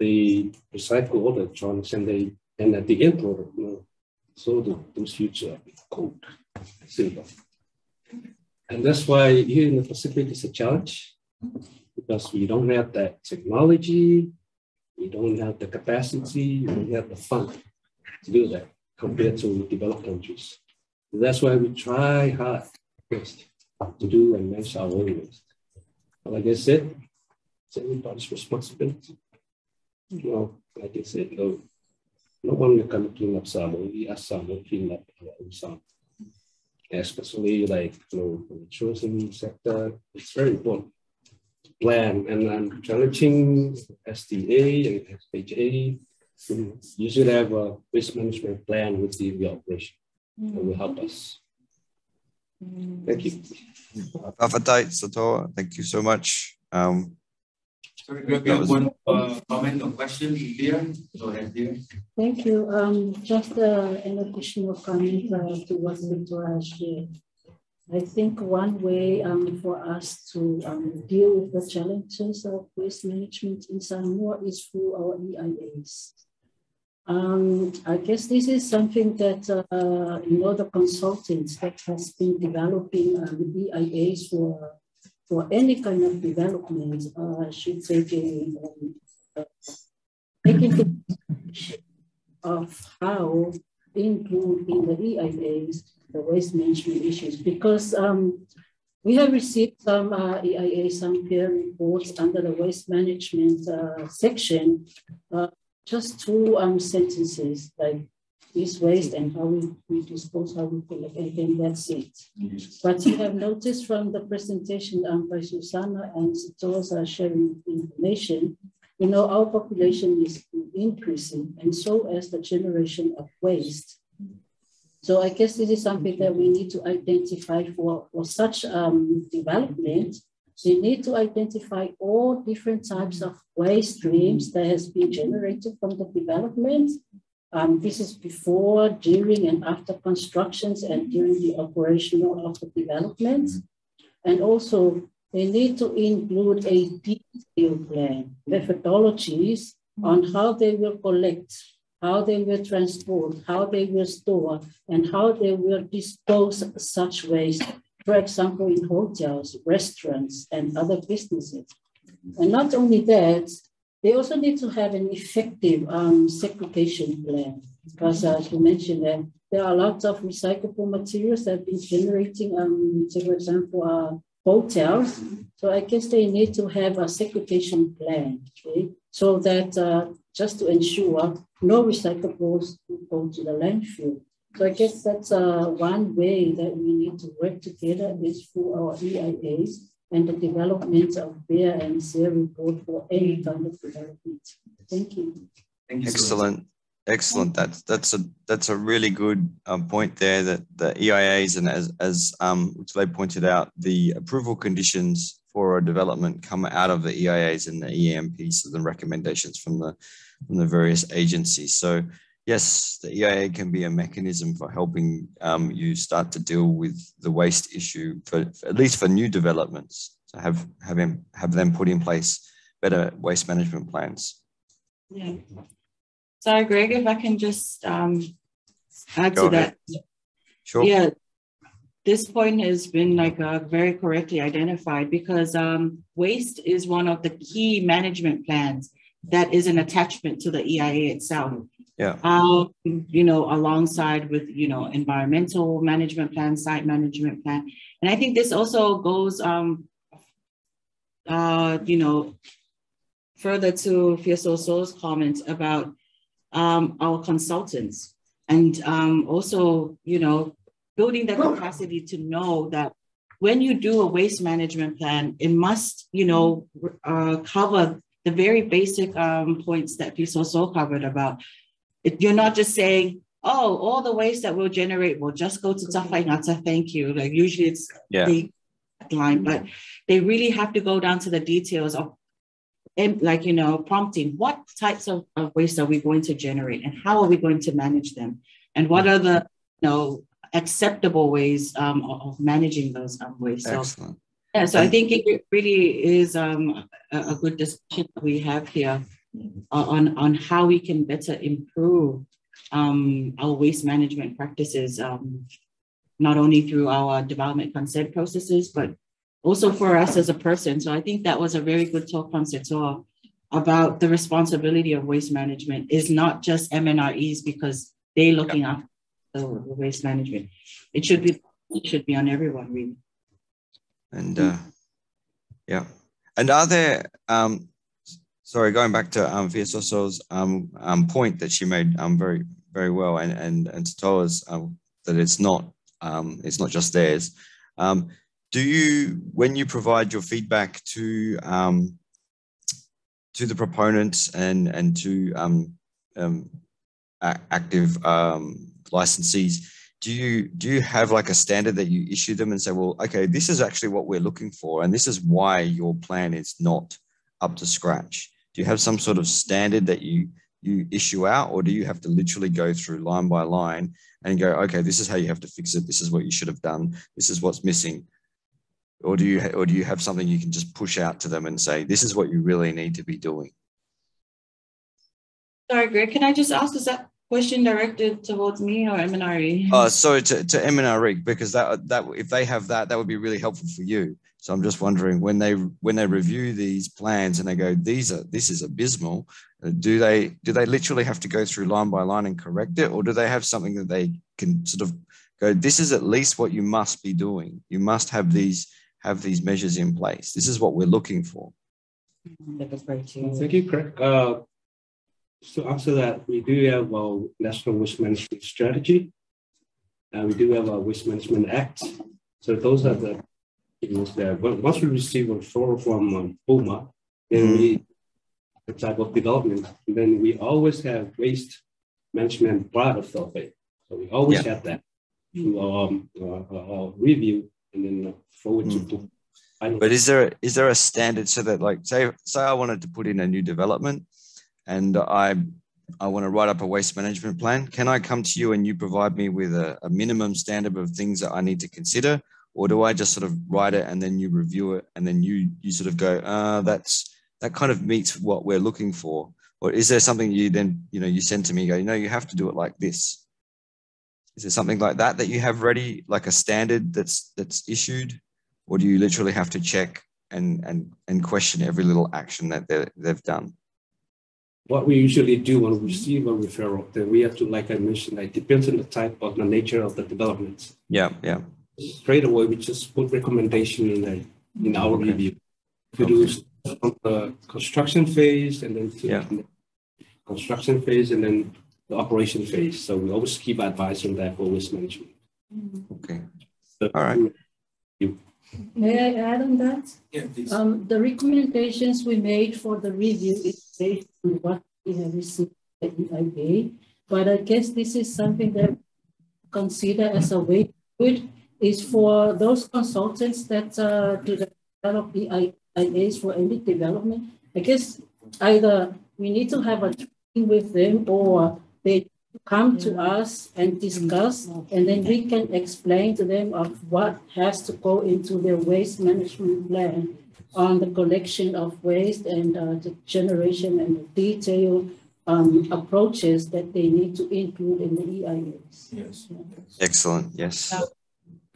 they recycle all the electronics and they and at the end product, you know, so the, those future gold, silver. And that's why here in the Pacific is a challenge because we don't have that technology, we don't have the capacity, we don't have the fund to do that compared to developed countries. That's why we try hard first to do and manage our own waste. Like I said, it's everybody's responsibility you know, like I said, no, no one can clean up Samoa. We ask Samoa clean up our own Samoa. Especially like you know, the tourism sector, it's very important to plan and I'm challenging SDA and FHA. You should have a waste management plan with the, the operation mm. that will help us. Thank you. After Satoa, thank you so much. Um, Sorry, we have one uh, comment or question here. Go ahead, dear. Thank you. Um, just uh, an additional comment uh, to what Victoria shared. I think one way um, for us to um, deal with the challenges of waste management in Samoa is through our EIAs. Um, I guess this is something that, uh, you know, the consultants that has been developing um, EIAs for, for any kind of development uh, should take a, um, take into of how include in the EIAs the waste management issues because um, we have received some uh, EIA, some peer reports under the waste management uh, section, uh, just two um, sentences like this waste and how we, we dispose, how we collect, and then that's it. But you have noticed from the presentation um, by Susanna and Sitosa sharing information, you know, our population is increasing and so as the generation of waste. So I guess this is something that we need to identify for, for such um, development. You need to identify all different types of waste streams that has been generated from the development. Um, this is before, during, and after constructions and during the operational of the development. And also, they need to include a detailed plan, methodologies on how they will collect how they will transport, how they will store, and how they will dispose such waste, for example, in hotels, restaurants, and other businesses. And not only that, they also need to have an effective um, segregation plan, because as you mentioned, that there are lots of recyclable materials that have been generating, um, say, for example, uh, hotels. So I guess they need to have a segregation plan, okay? So that uh, just to ensure no recyclables go to the landfill. So I guess that's uh, one way that we need to work together is through our EIAs and the development of PEAR and CEAR report for any kind of development. Thank you. Thank you. Excellent. Excellent. That's that's a that's a really good um, point there. That the EIAs and as as um, which they pointed out, the approval conditions for a development come out of the EIAs and the EMPs, and the recommendations from the from the various agencies. So yes, the EIA can be a mechanism for helping um, you start to deal with the waste issue for, for, at least for new developments. To have have them have them put in place better waste management plans. Yeah. So, Greg, if I can just um, add Go to ahead. that. Sure. Yeah, this point has been like uh, very correctly identified because um, waste is one of the key management plans that is an attachment to the EIA itself. Yeah. You know, alongside with, you know, environmental management plan, site management plan. And I think this also goes, um, uh, you know, further to Fiososo's comments about um, our consultants and um, also, you know, building that capacity to know that when you do a waste management plan, it must, you know, uh, cover the very basic um, points that Fisoso covered about. It, you're not just saying, oh, all the waste that we'll generate will just go to Tafaigata, thank you. Like usually it's Yeah. the line, but they really have to go down to the details of like you know prompting what types of, of waste are we going to generate and how are we going to manage them and what are the you know acceptable ways um, of, of managing those um, waste so Excellent. yeah so i think it really is um, a, a good discussion that we have here on on how we can better improve um, our waste management practices um, not only through our development consent processes but also for us as a person. So I think that was a very good talk from Setoa about the responsibility of waste management is not just MNREs because they're looking after the, the waste management. It should be it should be on everyone really. And uh, yeah. And are there, um, sorry, going back to um, Fiososo's um, um, point that she made um, very, very well, and and and us um, that it's not um, it's not just theirs. Um, do you, when you provide your feedback to um, to the proponents and and to um, um, active um, licensees, do you do you have like a standard that you issue them and say, well, okay, this is actually what we're looking for, and this is why your plan is not up to scratch? Do you have some sort of standard that you you issue out, or do you have to literally go through line by line and go, okay, this is how you have to fix it. This is what you should have done. This is what's missing. Or do you or do you have something you can just push out to them and say, this is what you really need to be doing? Sorry, Greg, can I just ask, is that question directed towards me or MNRE? Uh, sorry, to, to MNRE, because that, that if they have that, that would be really helpful for you. So I'm just wondering when they when they review these plans and they go, these are this is abysmal. Uh, do they do they literally have to go through line by line and correct it, or do they have something that they can sort of go, this is at least what you must be doing. You must have these have these measures in place. This is what we're looking for. That was very true. Thank you, Craig. Uh, so after that, we do have our National Waste Management Strategy. and we do have our Waste Management Act. So those are the things that once we receive a referral from um, OMA, then we the type of development, then we always have waste management part of the So we always yeah. have that to um, uh, uh, review and then forward mm. to. But is there is there a standard so that like say say I wanted to put in a new development and I I want to write up a waste management plan. Can I come to you and you provide me with a, a, minimum standard of things that I need to consider, or do I just sort of write it and then you review it and then you you sort of go, uh, that's that kind of meets what we're looking for, or is there something you then you know you send to me, go, you know, you have to do it like this. Is there something like that that you have ready, like a standard that's that's issued, or do you literally have to check and and and question every little action that they've done? What we usually do when we receive a referral, then we have to, like I mentioned, it depends on the type of the nature of the development. Yeah, yeah. Straight away, we just put recommendation in the, in our okay. review. We okay. do from the construction phase and then to yeah. the construction phase and then the operation phase. So we always keep advising that for waste management. Okay. So, All right. May I add on that? Yeah, please. Um, the recommendations we made for the review is based on what we have received at EIA. But I guess this is something that consider as a way good is for those consultants that uh, to develop EIAs for any development. I guess either we need to have a training with them or they come to us and discuss, and then we can explain to them of what has to go into their waste management plan on the collection of waste and uh, the generation and the detailed um, approaches that they need to include in the EIAs. Yes. Excellent. Yes. Uh,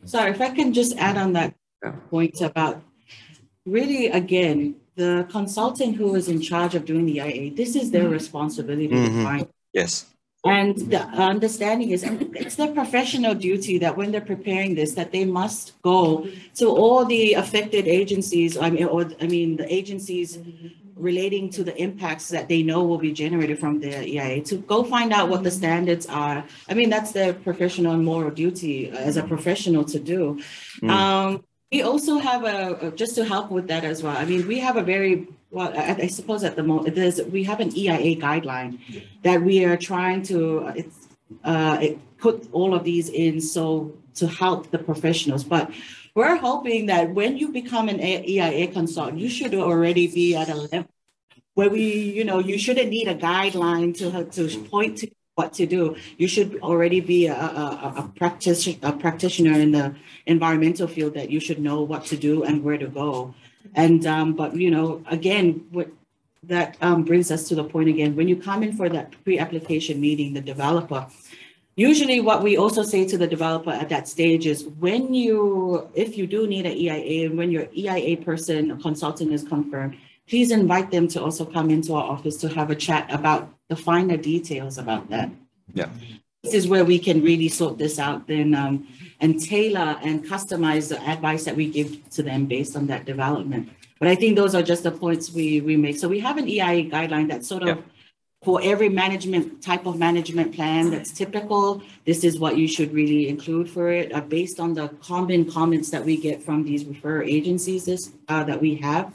sorry, if I can just add on that yeah. point about really, again, the consultant who is in charge of doing the EIA, this is their responsibility mm-hmm. to find. Yes. And the understanding is, it's their professional duty that when they're preparing this, that they must go to all the affected agencies. I mean, or I mean, the agencies relating to the impacts that they know will be generated from the EIA to go find out what the standards are. I mean, that's their professional and moral duty as a professional to do. Mm. Um, we also have a just to help with that as well. I mean, we have a very well, I, I suppose at the moment there's we have an EIA guideline that we are trying to it's, uh, it put all of these in so to help the professionals. But we're hoping that when you become an EIA consultant, you should already be at a level where we, you know, you shouldn't need a guideline to to point to what to do. You should already be a, a, a, practitioner, a practitioner in the environmental field that you should know what to do and where to go. And um, but you know, again, what that um, brings us to the point again. When you come in for that pre-application meeting, the developer, usually what we also say to the developer at that stage is when you, if you do need an EIA, and when your EIA person consultant is confirmed, please invite them to also come into our office to have a chat about the finer details about that. Yeah. This is where we can really sort this out then um, and tailor and customize the advice that we give to them based on that development. But I think those are just the points we, we make. So we have an EIA guideline that sort of yeah. for every management type of management plan that's typical. This is what you should really include for it uh, based on the common comments that we get from these referrer agencies this, uh, that we have.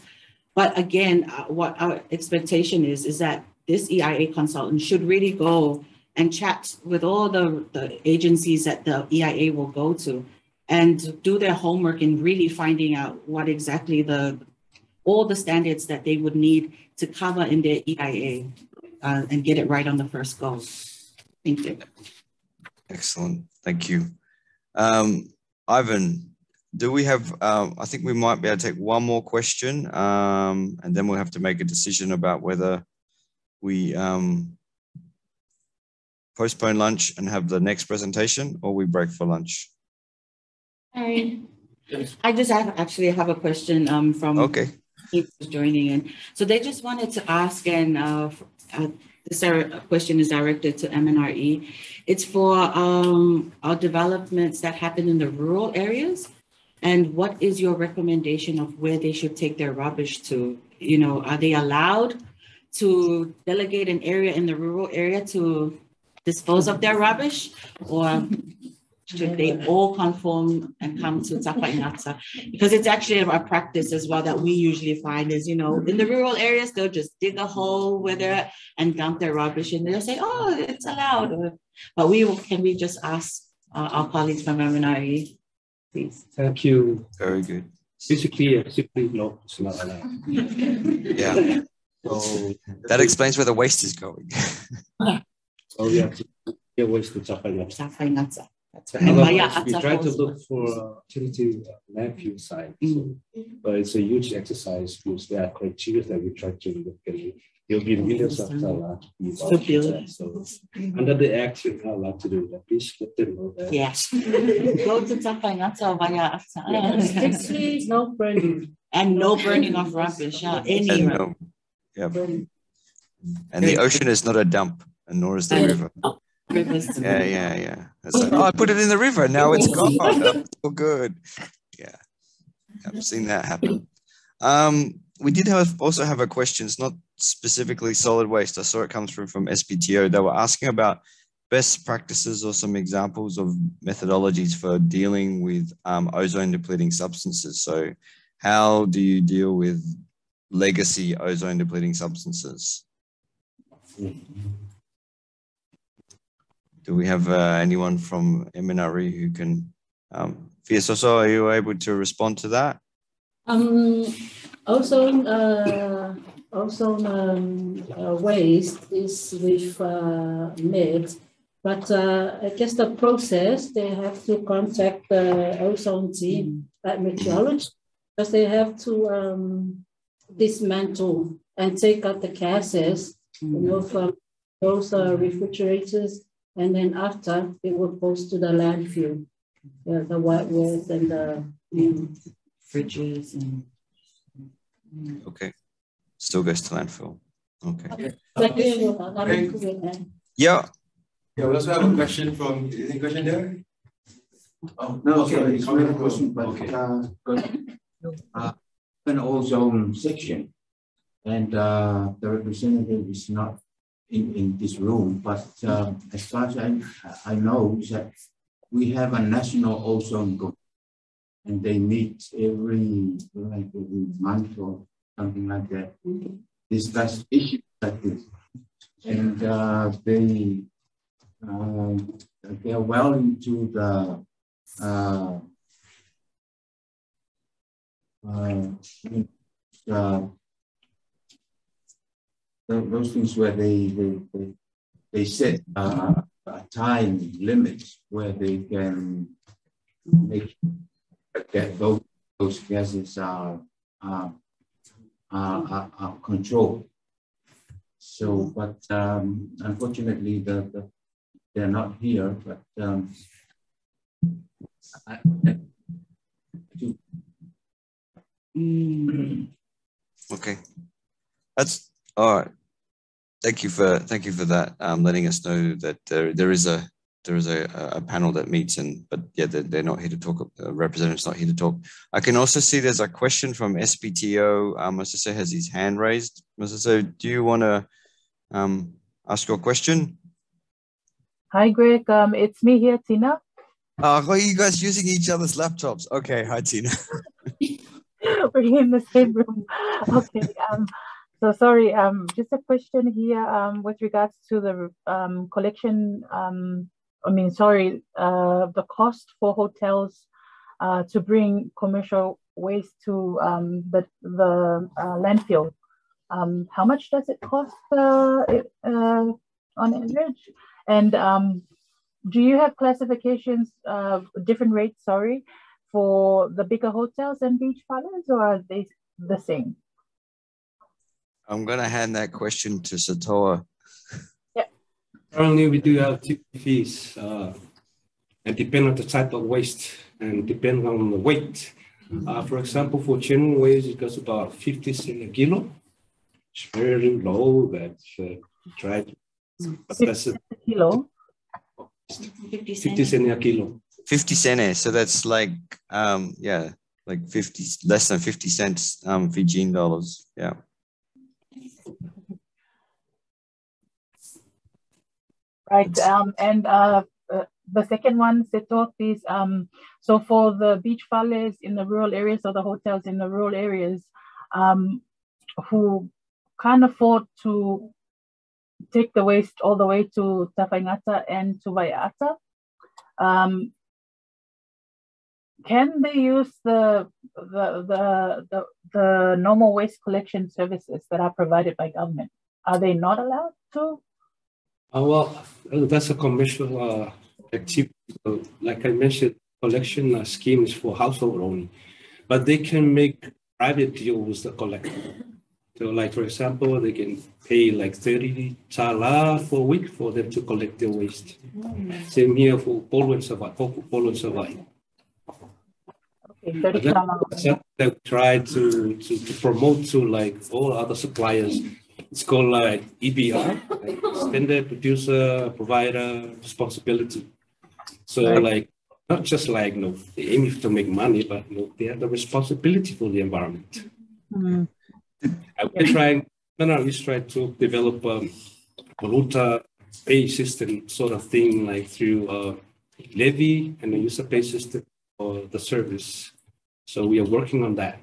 But again, uh, what our expectation is, is that this EIA consultant should really go and chat with all the, the agencies that the EIA will go to and do their homework in really finding out what exactly the all the standards that they would need to cover in their EIA uh, and get it right on the first go. Thank you. Excellent. Thank you. Um, Ivan, do we have, um, I think we might be able to take one more question um, and then we'll have to make a decision about whether we um, postpone lunch and have the next presentation or we break for lunch. Hi. I just have, actually have a question um, from Okay. people joining in. So they just wanted to ask, and uh, uh, this question is directed to MNRE. It's for um, our developments that happen in the rural areas. And what is your recommendation of where they should take their rubbish to? You know, are they allowed to delegate an area in the rural area to dispose of their rubbish? Or (laughs) should they all conform and come to Tafaigata? Because it's actually a practice as well that we usually find is, you know, in the rural areas, they'll just dig a hole with it and dump their rubbish and they'll say, oh, it's allowed. But we can we just ask uh, our colleagues from MNRE, please? Thank you. Very good. Basically, simply no, it's not allowed. Yeah, So, that explains where the waste is going. (laughs) so we have to get ways to Tafaigata. Tafaigata. That's right. And Maya Otherwise, we try to look for alternative uh, landfill sites, Mm. but it's a huge exercise because there are criteria that we try to look at. There'll be millions of dollars. So build. So under the act, you're not allowed to do that. Please let them know that. Yes. (laughs) Go to Tafaigata Maya Ata. Strictly no burning. And no burning of rubbish, uh, And anywhere. no, yeah, and the ocean is not a dump and nor is the And- river. Rivers. Yeah, yeah, yeah. It's like, oh, I put it in the river. Now it's gone. That's so good. Yeah, I've seen that happen. Um, we did have also have a question. It's not specifically solid waste. I saw it comes through from SPTO. They were asking about best practices or some examples of methodologies for dealing with um, ozone depleting substances. So, how do you deal with legacy ozone depleting substances? Do we have uh, anyone from MNRE who can? Um, Fiososo, are you able to respond to that? Um, ozone, uh, ozone um, uh, waste is with uh, MED, but uh, I guess the process they have to contact the ozone team at meteorology because they have to um, dismantle and take out the gases, you know, from those uh, refrigerators, and then after it will goes to the landfill, uh, the white waste and the. um, Fridges and. Okay, still goes to landfill. Okay. Like, not Yeah. Yeah, we also have a question from, is there any question there? Oh, No, okay, sorry, it's not a question, but Okay. uh, got, uh, an ozone section. And uh, the representative is not in, in this room, but um, as far as I, I know, is that we have a national ozone group. And they meet every, like every month or something like that, discuss issues like this. And uh, they, uh, they are well into the uh, uh, those things where they they they, they set a time limit where they can make that those those gases are are are, are, controlled. So, but um, unfortunately, the, the they're not here. But um, I. Okay. That's all right. Thank you for thank you for that. Um, letting us know that there, there is a there is a, a panel that meets and but yeah they're, they're not here to talk. The representative's not here to talk. I can also see there's a question from SPTO. Um, Masase has his hand raised. Masase, do you want to um, ask your question? Hi, Greg. Um, it's me here, Tina. Oh, are you guys using each other's laptops? Okay, hi Tina. (laughs) We're in the same room. Okay. Um, so sorry, um, just a question here um, with regards to the um, collection. Um, I mean, sorry, uh, the cost for hotels uh, to bring commercial waste to um, the the uh, landfill. Um, how much does it cost uh, uh, on average? And um, do you have classifications, uh, different rates? Sorry, for the bigger hotels and beach villas, or are they the same? I'm going to hand that question to Satoa. Yeah. Currently, we do have two fees. Uh, and depend on the type of waste and depend on the weight. Uh, for example, for general waste, it goes about 50 cents a kilo. It's very low. That's uh, tried. But that's a Kilo. 50 50 cents a kilo. 50 cents. So that's like, um, yeah, like 50, less than 50 cents um, Fijian dollars. Yeah. Right. Um, and uh, uh, the second one, Seto, is um, so for the beach fales in the rural areas or the hotels in the rural areas um, who can't afford to take the waste all the way to Tafaigata and to Waiata, um, can they use the, the, the, the, the normal waste collection services that are provided by government? Are they not allowed to? Uh, well, uh, that's a commercial uh, activity. So, like I mentioned, collection uh, scheme is for household only, but they can make private deal with the collector. So, like for example, they can pay like 30 tala for a week for them to collect their waste. Same here for Polo and Savai'i. Polo and Savai'i. Okay, 30 That- that we try to, to, to promote to like all other suppliers. It's called like EPR, like extended producer provider responsibility. So Right. like not just like you know they aim to make money, but you know, they have the responsibility for the environment. Hmm. And we're trying, no, no, we try to develop a polluter pay system sort of thing, like through a levy and a user pay system for the service. So we are working on that.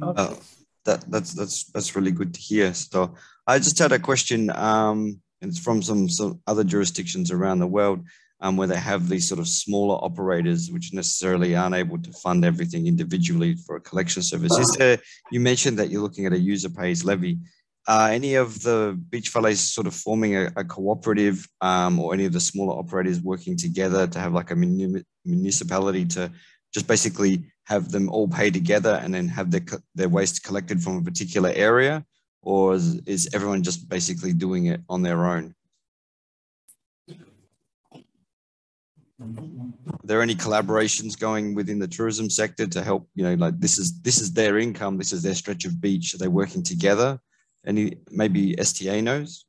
Uh, that that's that's that's really good to hear. So I just had a question. Um, and it's from some some other jurisdictions around the world, um, where they have these sort of smaller operators, which necessarily aren't able to fund everything individually for a collection service. Is there? You mentioned that you're looking at a user pays levy. Are any of the beach fales sort of forming a, a cooperative, um, or any of the smaller operators working together to have like a muni- municipality to just basically have them all pay together and then have their, their waste collected from a particular area? Or is, is everyone just basically doing it on their own? Are there any collaborations going within the tourism sector to help, you know, like this is, this is their income, this is their stretch of beach. Are they working together? Any, maybe STA knows?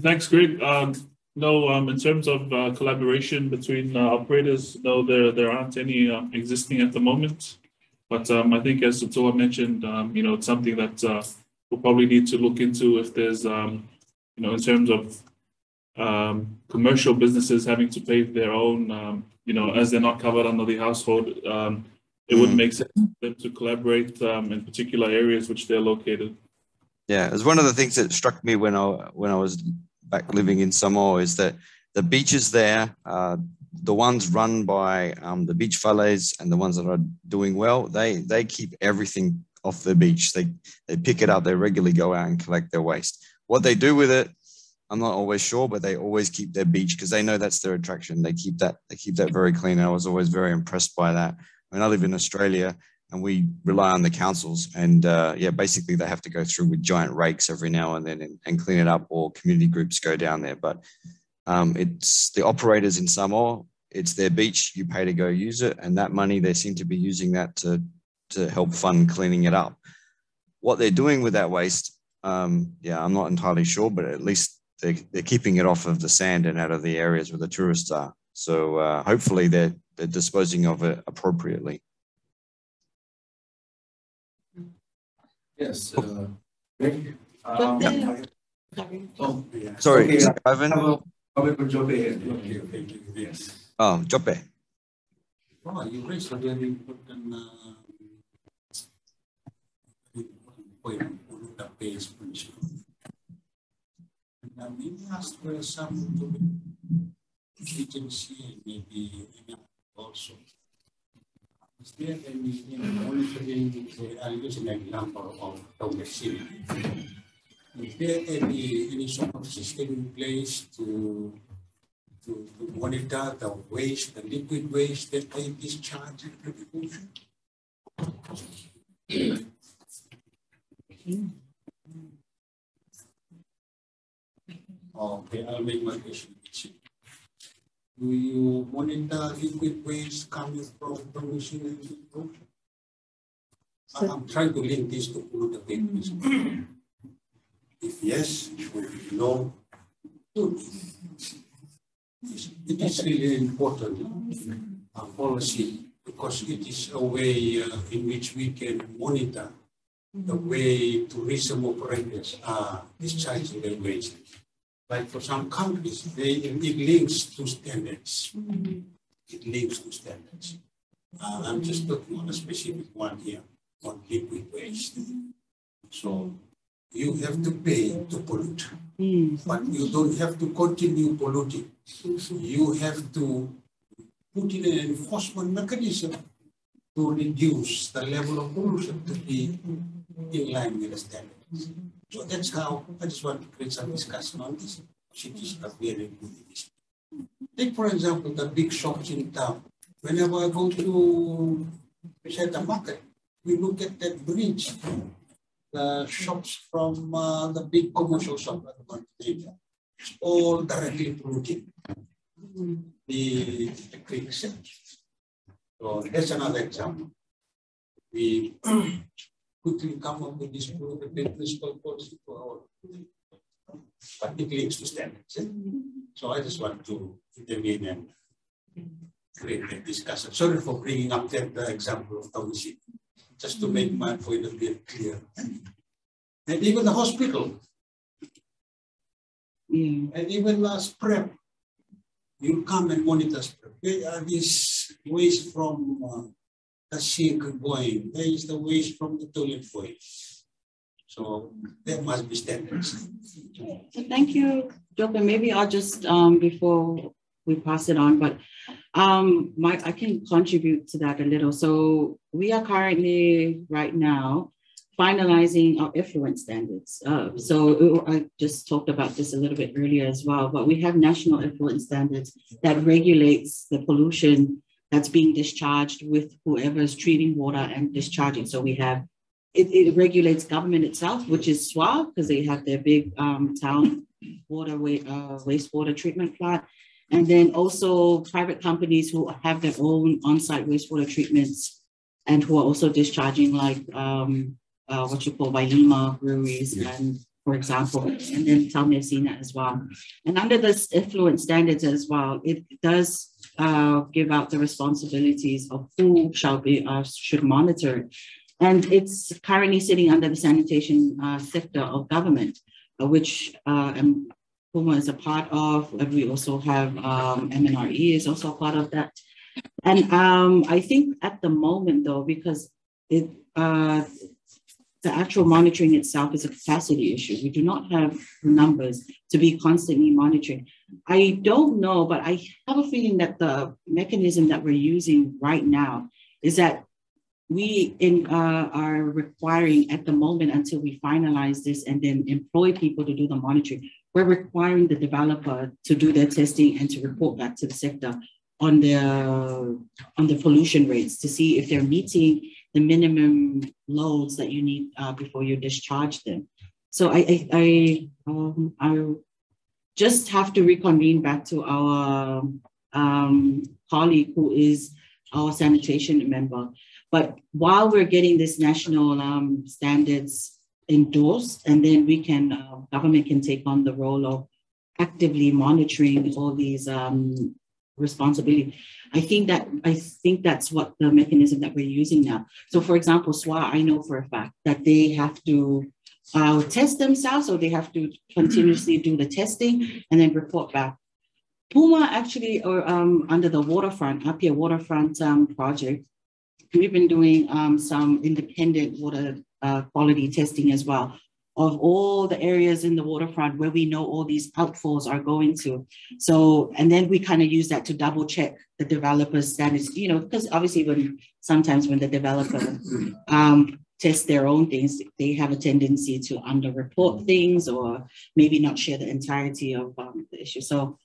Thanks, Greg. Um, no, um, in terms of uh, collaboration between uh, operators, no, there there aren't any uh, existing at the moment. But um, I think, as Satoa mentioned, um, you know, it's something that uh, we'll probably need to look into if there's, um, you know, in terms of um, commercial businesses having to pay their own, um, you know, as they're not covered under the household, um, it would Mm. make sense for them to collaborate um, in particular areas which they're located. Yeah, it was one of the things that struck me when I when I was back living in Samoa is that the beaches there, uh, the ones run by um, the beach fales and the ones that are doing well, they they keep everything off the beach. They they pick it up. They regularly go out and collect their waste. What they do with it, I'm not always sure, but they always keep their beach because they know that's their attraction. They keep that they keep that very clean. And I was always very impressed by that. When I live in Australia, and we rely on the councils and uh, yeah basically they have to go through with giant rakes every now and then and, and clean it up or community groups go down there but um, it's the operators in samoa it's their beach you pay to go use it and that money they seem to be using that to to help fund cleaning it up what they're doing with that waste um, yeah i'm not entirely sure but at least they're, they're keeping it off of the sand and out of the areas where the tourists are so uh, hopefully they're they're disposing of it appropriately Yes, uh, Greg, um, Sorry. oh, yeah. sorry Okay, is I it Ivan? For Jope here. Okay, okay, yes. oh jope Oh, you raised a very important uh, point of polluter-based principle. And uh, maybe ask for some agency and maybe also. Is there any you know, monitoring? I'll use an example of Tonga City. Is there any any sort of system in place to to, to monitor the waste, the liquid waste that they discharge into the ocean? Okay, I'll make my question. Do you monitor liquid waste coming from pollution and ocean? So, I'm trying to link this to all the mm (clears throat) If yes, if no, good. It is really important uh, policy because it is a way uh, in which we can monitor the way tourism operators are discharging their waste. Like for some countries, they, it links to standards. It links to standards. Uh, I'm just talking on a specific one here on liquid waste. So you have to pay to pollute, but you don't have to continue polluting. You have to put in an enforcement mechanism to reduce the level of pollution to be in line with the standards. So that's how I just want to create some discussion on this. Cities are very good in this. Take, for example, the big shops in town. Whenever I go to the Market, we look at that bridge, the shops from uh, the big commercial shop at the it's all directly polluting the, the creek So that's another example. We (clears throat) quickly come up with this polluted principle policy for our but it. Eh? So I just want to intervene and create a discussion. Sorry for bringing up that uh, example of Tawisi, just to make my point of view clear. And even the hospital, mm. and even the PrEP, you come and monitor PrEP. Where are these waste from uh, the sink going? There is the waste from the toilet going? So there must be standards. So thank you, Joker. Maybe I'll just, um, before we pass it on, but um, my, I can contribute to that a little. So we are currently right now finalizing our effluent standards. Uh, so I just talked about this a little bit earlier as well, but we have national effluent standards that regulates the pollution that's being discharged with whoever is treating water and discharging. So we have, it, it regulates government itself, which is SWA, because they have their big um, town water uh, wastewater treatment plant. And then also private companies who have their own on-site wastewater treatments and who are also discharging like um, uh, what you call Vailima breweries and for example, and then Taumeasina as well. And under this effluent standards as well, it does uh, give out the responsibilities of who shall be uh, should monitor. And it's currently sitting under the sanitation uh, sector of government, uh, which uh, PUMA is a part of. And we also have um, MNRE is also a part of that. And um, I think at the moment, though, because it uh, the actual monitoring itself is a capacity issue. We do not have the numbers to be constantly monitoring. I don't know, but I have a feeling that the mechanism that we're using right now is that we in, uh, are requiring at the moment until we finalize this and then employ people to do the monitoring, we're requiring the developer to do their testing and to report back to the sector on the on the pollution rates to see if they're meeting the minimum loads that you need uh, before you discharge them. So I, I, I, um, I just have to reconvene back to our um, colleague who is our sanitation member. But while we're getting this national um, standards endorsed, and then we can, uh, government can take on the role of actively monitoring all these um, responsibility. I think that I think that's what the mechanism that we're using now. So, for example, SWA, I know for a fact that they have to uh, test themselves, or they have to continuously do the testing and then report back. PUMA actually, or um, under the waterfront, up here Waterfront um, project, we've been doing um, some independent water uh, quality testing as well of all the areas in the waterfront where we know all these outfalls are going to. So, and then we kind of use that to double check the developer's standards, you know, because obviously when sometimes when the developer um, test their own things, they have a tendency to underreport things or maybe not share the entirety of um, the issue. So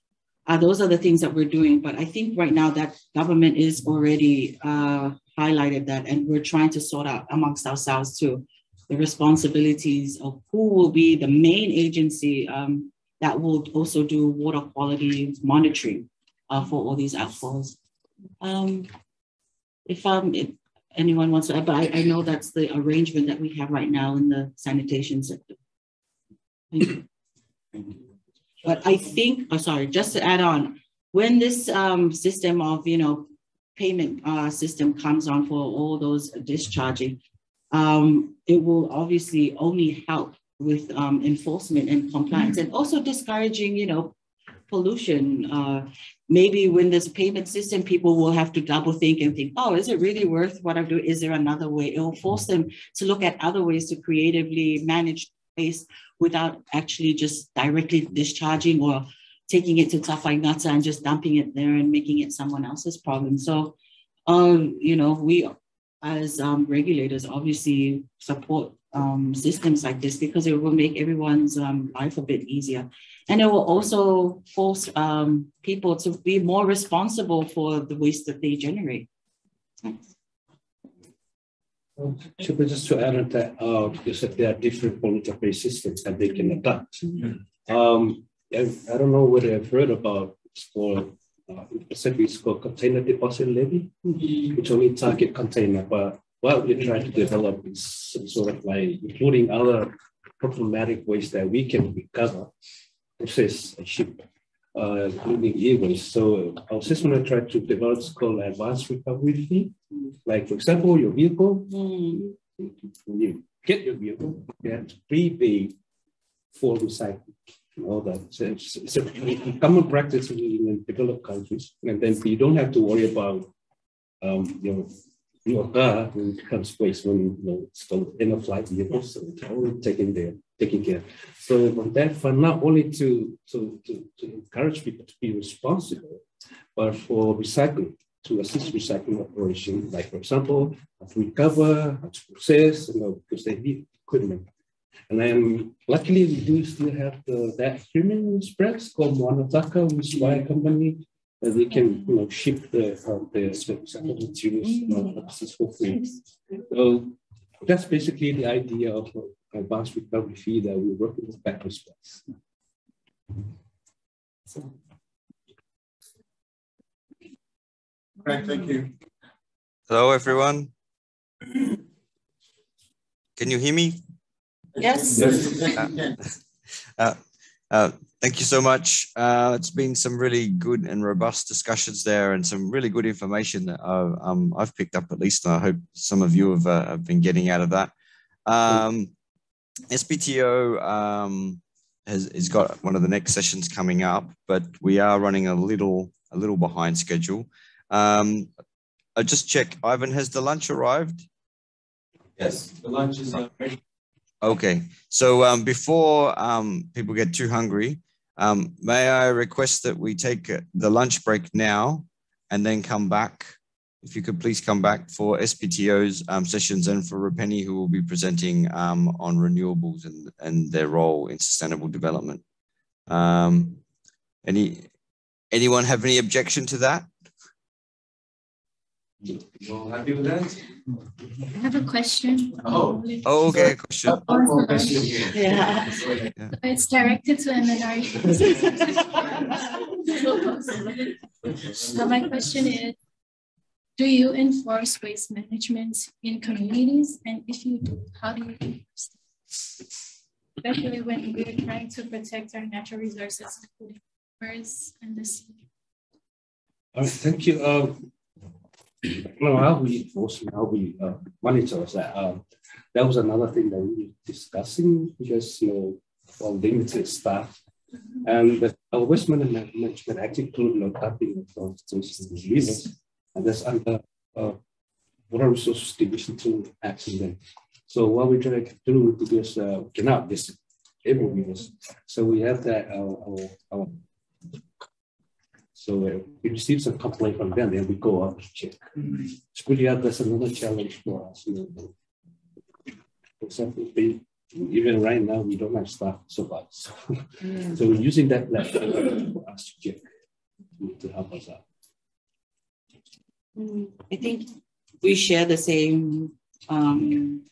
uh, those are the things that we're doing. But I think right now that government is already uh, highlighted that, and we're trying to sort out amongst ourselves too the responsibilities of who will be the main agency um, that will also do water quality monitoring uh, for all these outfalls. Um, if, um, if anyone wants to, but I, I, know that's the arrangement that we have right now in the sanitation sector. Thank you. But I think, oh, sorry, just to add on, when this um, system of, you know, payment uh, system comes on for all those discharging, um, it will obviously only help with um, enforcement and compliance and also discouraging, you know, pollution. Uh, maybe when there's a payment system, people will have to double think and think, oh, is it really worth what I'm doing? Is there another way? It will force them to look at other ways to creatively manage waste without actually just directly discharging or taking it to Tafaigata and just dumping it there and making it someone else's problem. So, um, you know, we as um, regulators obviously support um, systems like this because it will make everyone's um, life a bit easier. And it will also force um, people to be more responsible for the waste that they generate. Thanks. just to add on that, uh, you said there are different political systems that they can adopt. Um, I don't know whether I've heard about for specifically it's called container deposit levy, which only target container, but what we're trying to develop is some sort of like including other problematic ways that we can recover, process, and ship, uh, including e-waste. So our system will try to develop what's called advanced recovery fee. Like for example, your vehicle, when you get your vehicle, you have to prepay for recycling all that. So it's common practice in developed countries, and then you don't have to worry about um, your your car when it becomes waste when you know it's still in a flight vehicle, so it's all taken there, taken care. So on that front, not only to, to, to, to encourage people to be responsible, but for recycling, to assist recycling operation, like for example, to recover, to process, you know, because they need equipment and then luckily we do still have the, that human spreads called Moana Taka, which is a company that we can you know ship the uh, the second materials you know, for free. So that's basically the idea of advanced recovery fee that we work with battery spreads. Right, thank you. Hello, everyone. Can you hear me? Yes. (laughs) Uh, uh, thank you so much. Uh, it's been some really good and robust discussions there and some really good information that I've, um, I've picked up at least. And I hope some of you have, uh, have been getting out of that. Um, SPTO um, has, has got one of the next sessions coming up, but we are running a little, a little behind schedule. Um, I just check, Ivan, has the lunch arrived? Yes, the lunch is ready. Okay, so um, before um, people get too hungry, um, may I request that we take the lunch break now and then come back? If you could please come back for SPTO's um, sessions and for Rupeni, who will be presenting um, on renewables and, and their role in sustainable development. Um, any anyone have any objection to that? You all happy with that? I have a question. Oh. Oh, okay, question. Oh, question yeah. yeah. It's directed to MNR. (laughs) so my question is, do you enforce waste management in communities? And if you do, how do you enforce it? Especially when we're trying to protect our natural resources, including rivers and the sea. All right, thank you. Uh, well, how we enforce how we uh, monitor that. Um, that was another thing that we were discussing because you know for limited staff. And the, our waste management, actually include know, tapping the rivers, and that's under uh, water resources division two then. So what we try to do because uh, cannot this able this. So we have that our, our, our so uh, we receive some complaint from them, then we go out to check. Really uh, that's another challenge for us. You know. For example, we, even right now we don't have staff so much. So, Mm. so we're using that platform for us to check to, to help us out. I think we share the same um,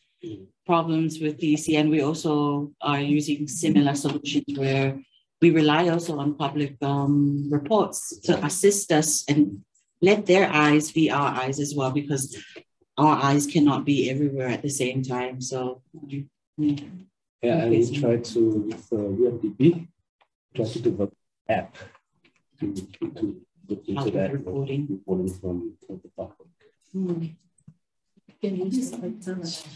problems with DC, and we also are using similar solutions where we rely also on public um, reports to assist us and let their eyes be our eyes as well, because our eyes cannot be everywhere at the same time. So, mm, Yeah, and we try to with uh, try to develop app to, to, to look into that reporting. reporting from, from the public. mm. Can use this like tell us.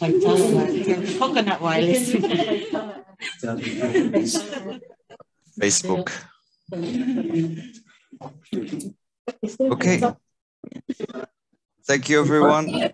Like tell- coconut wireless. (laughs) Facebook. Okay. Thank you, everyone.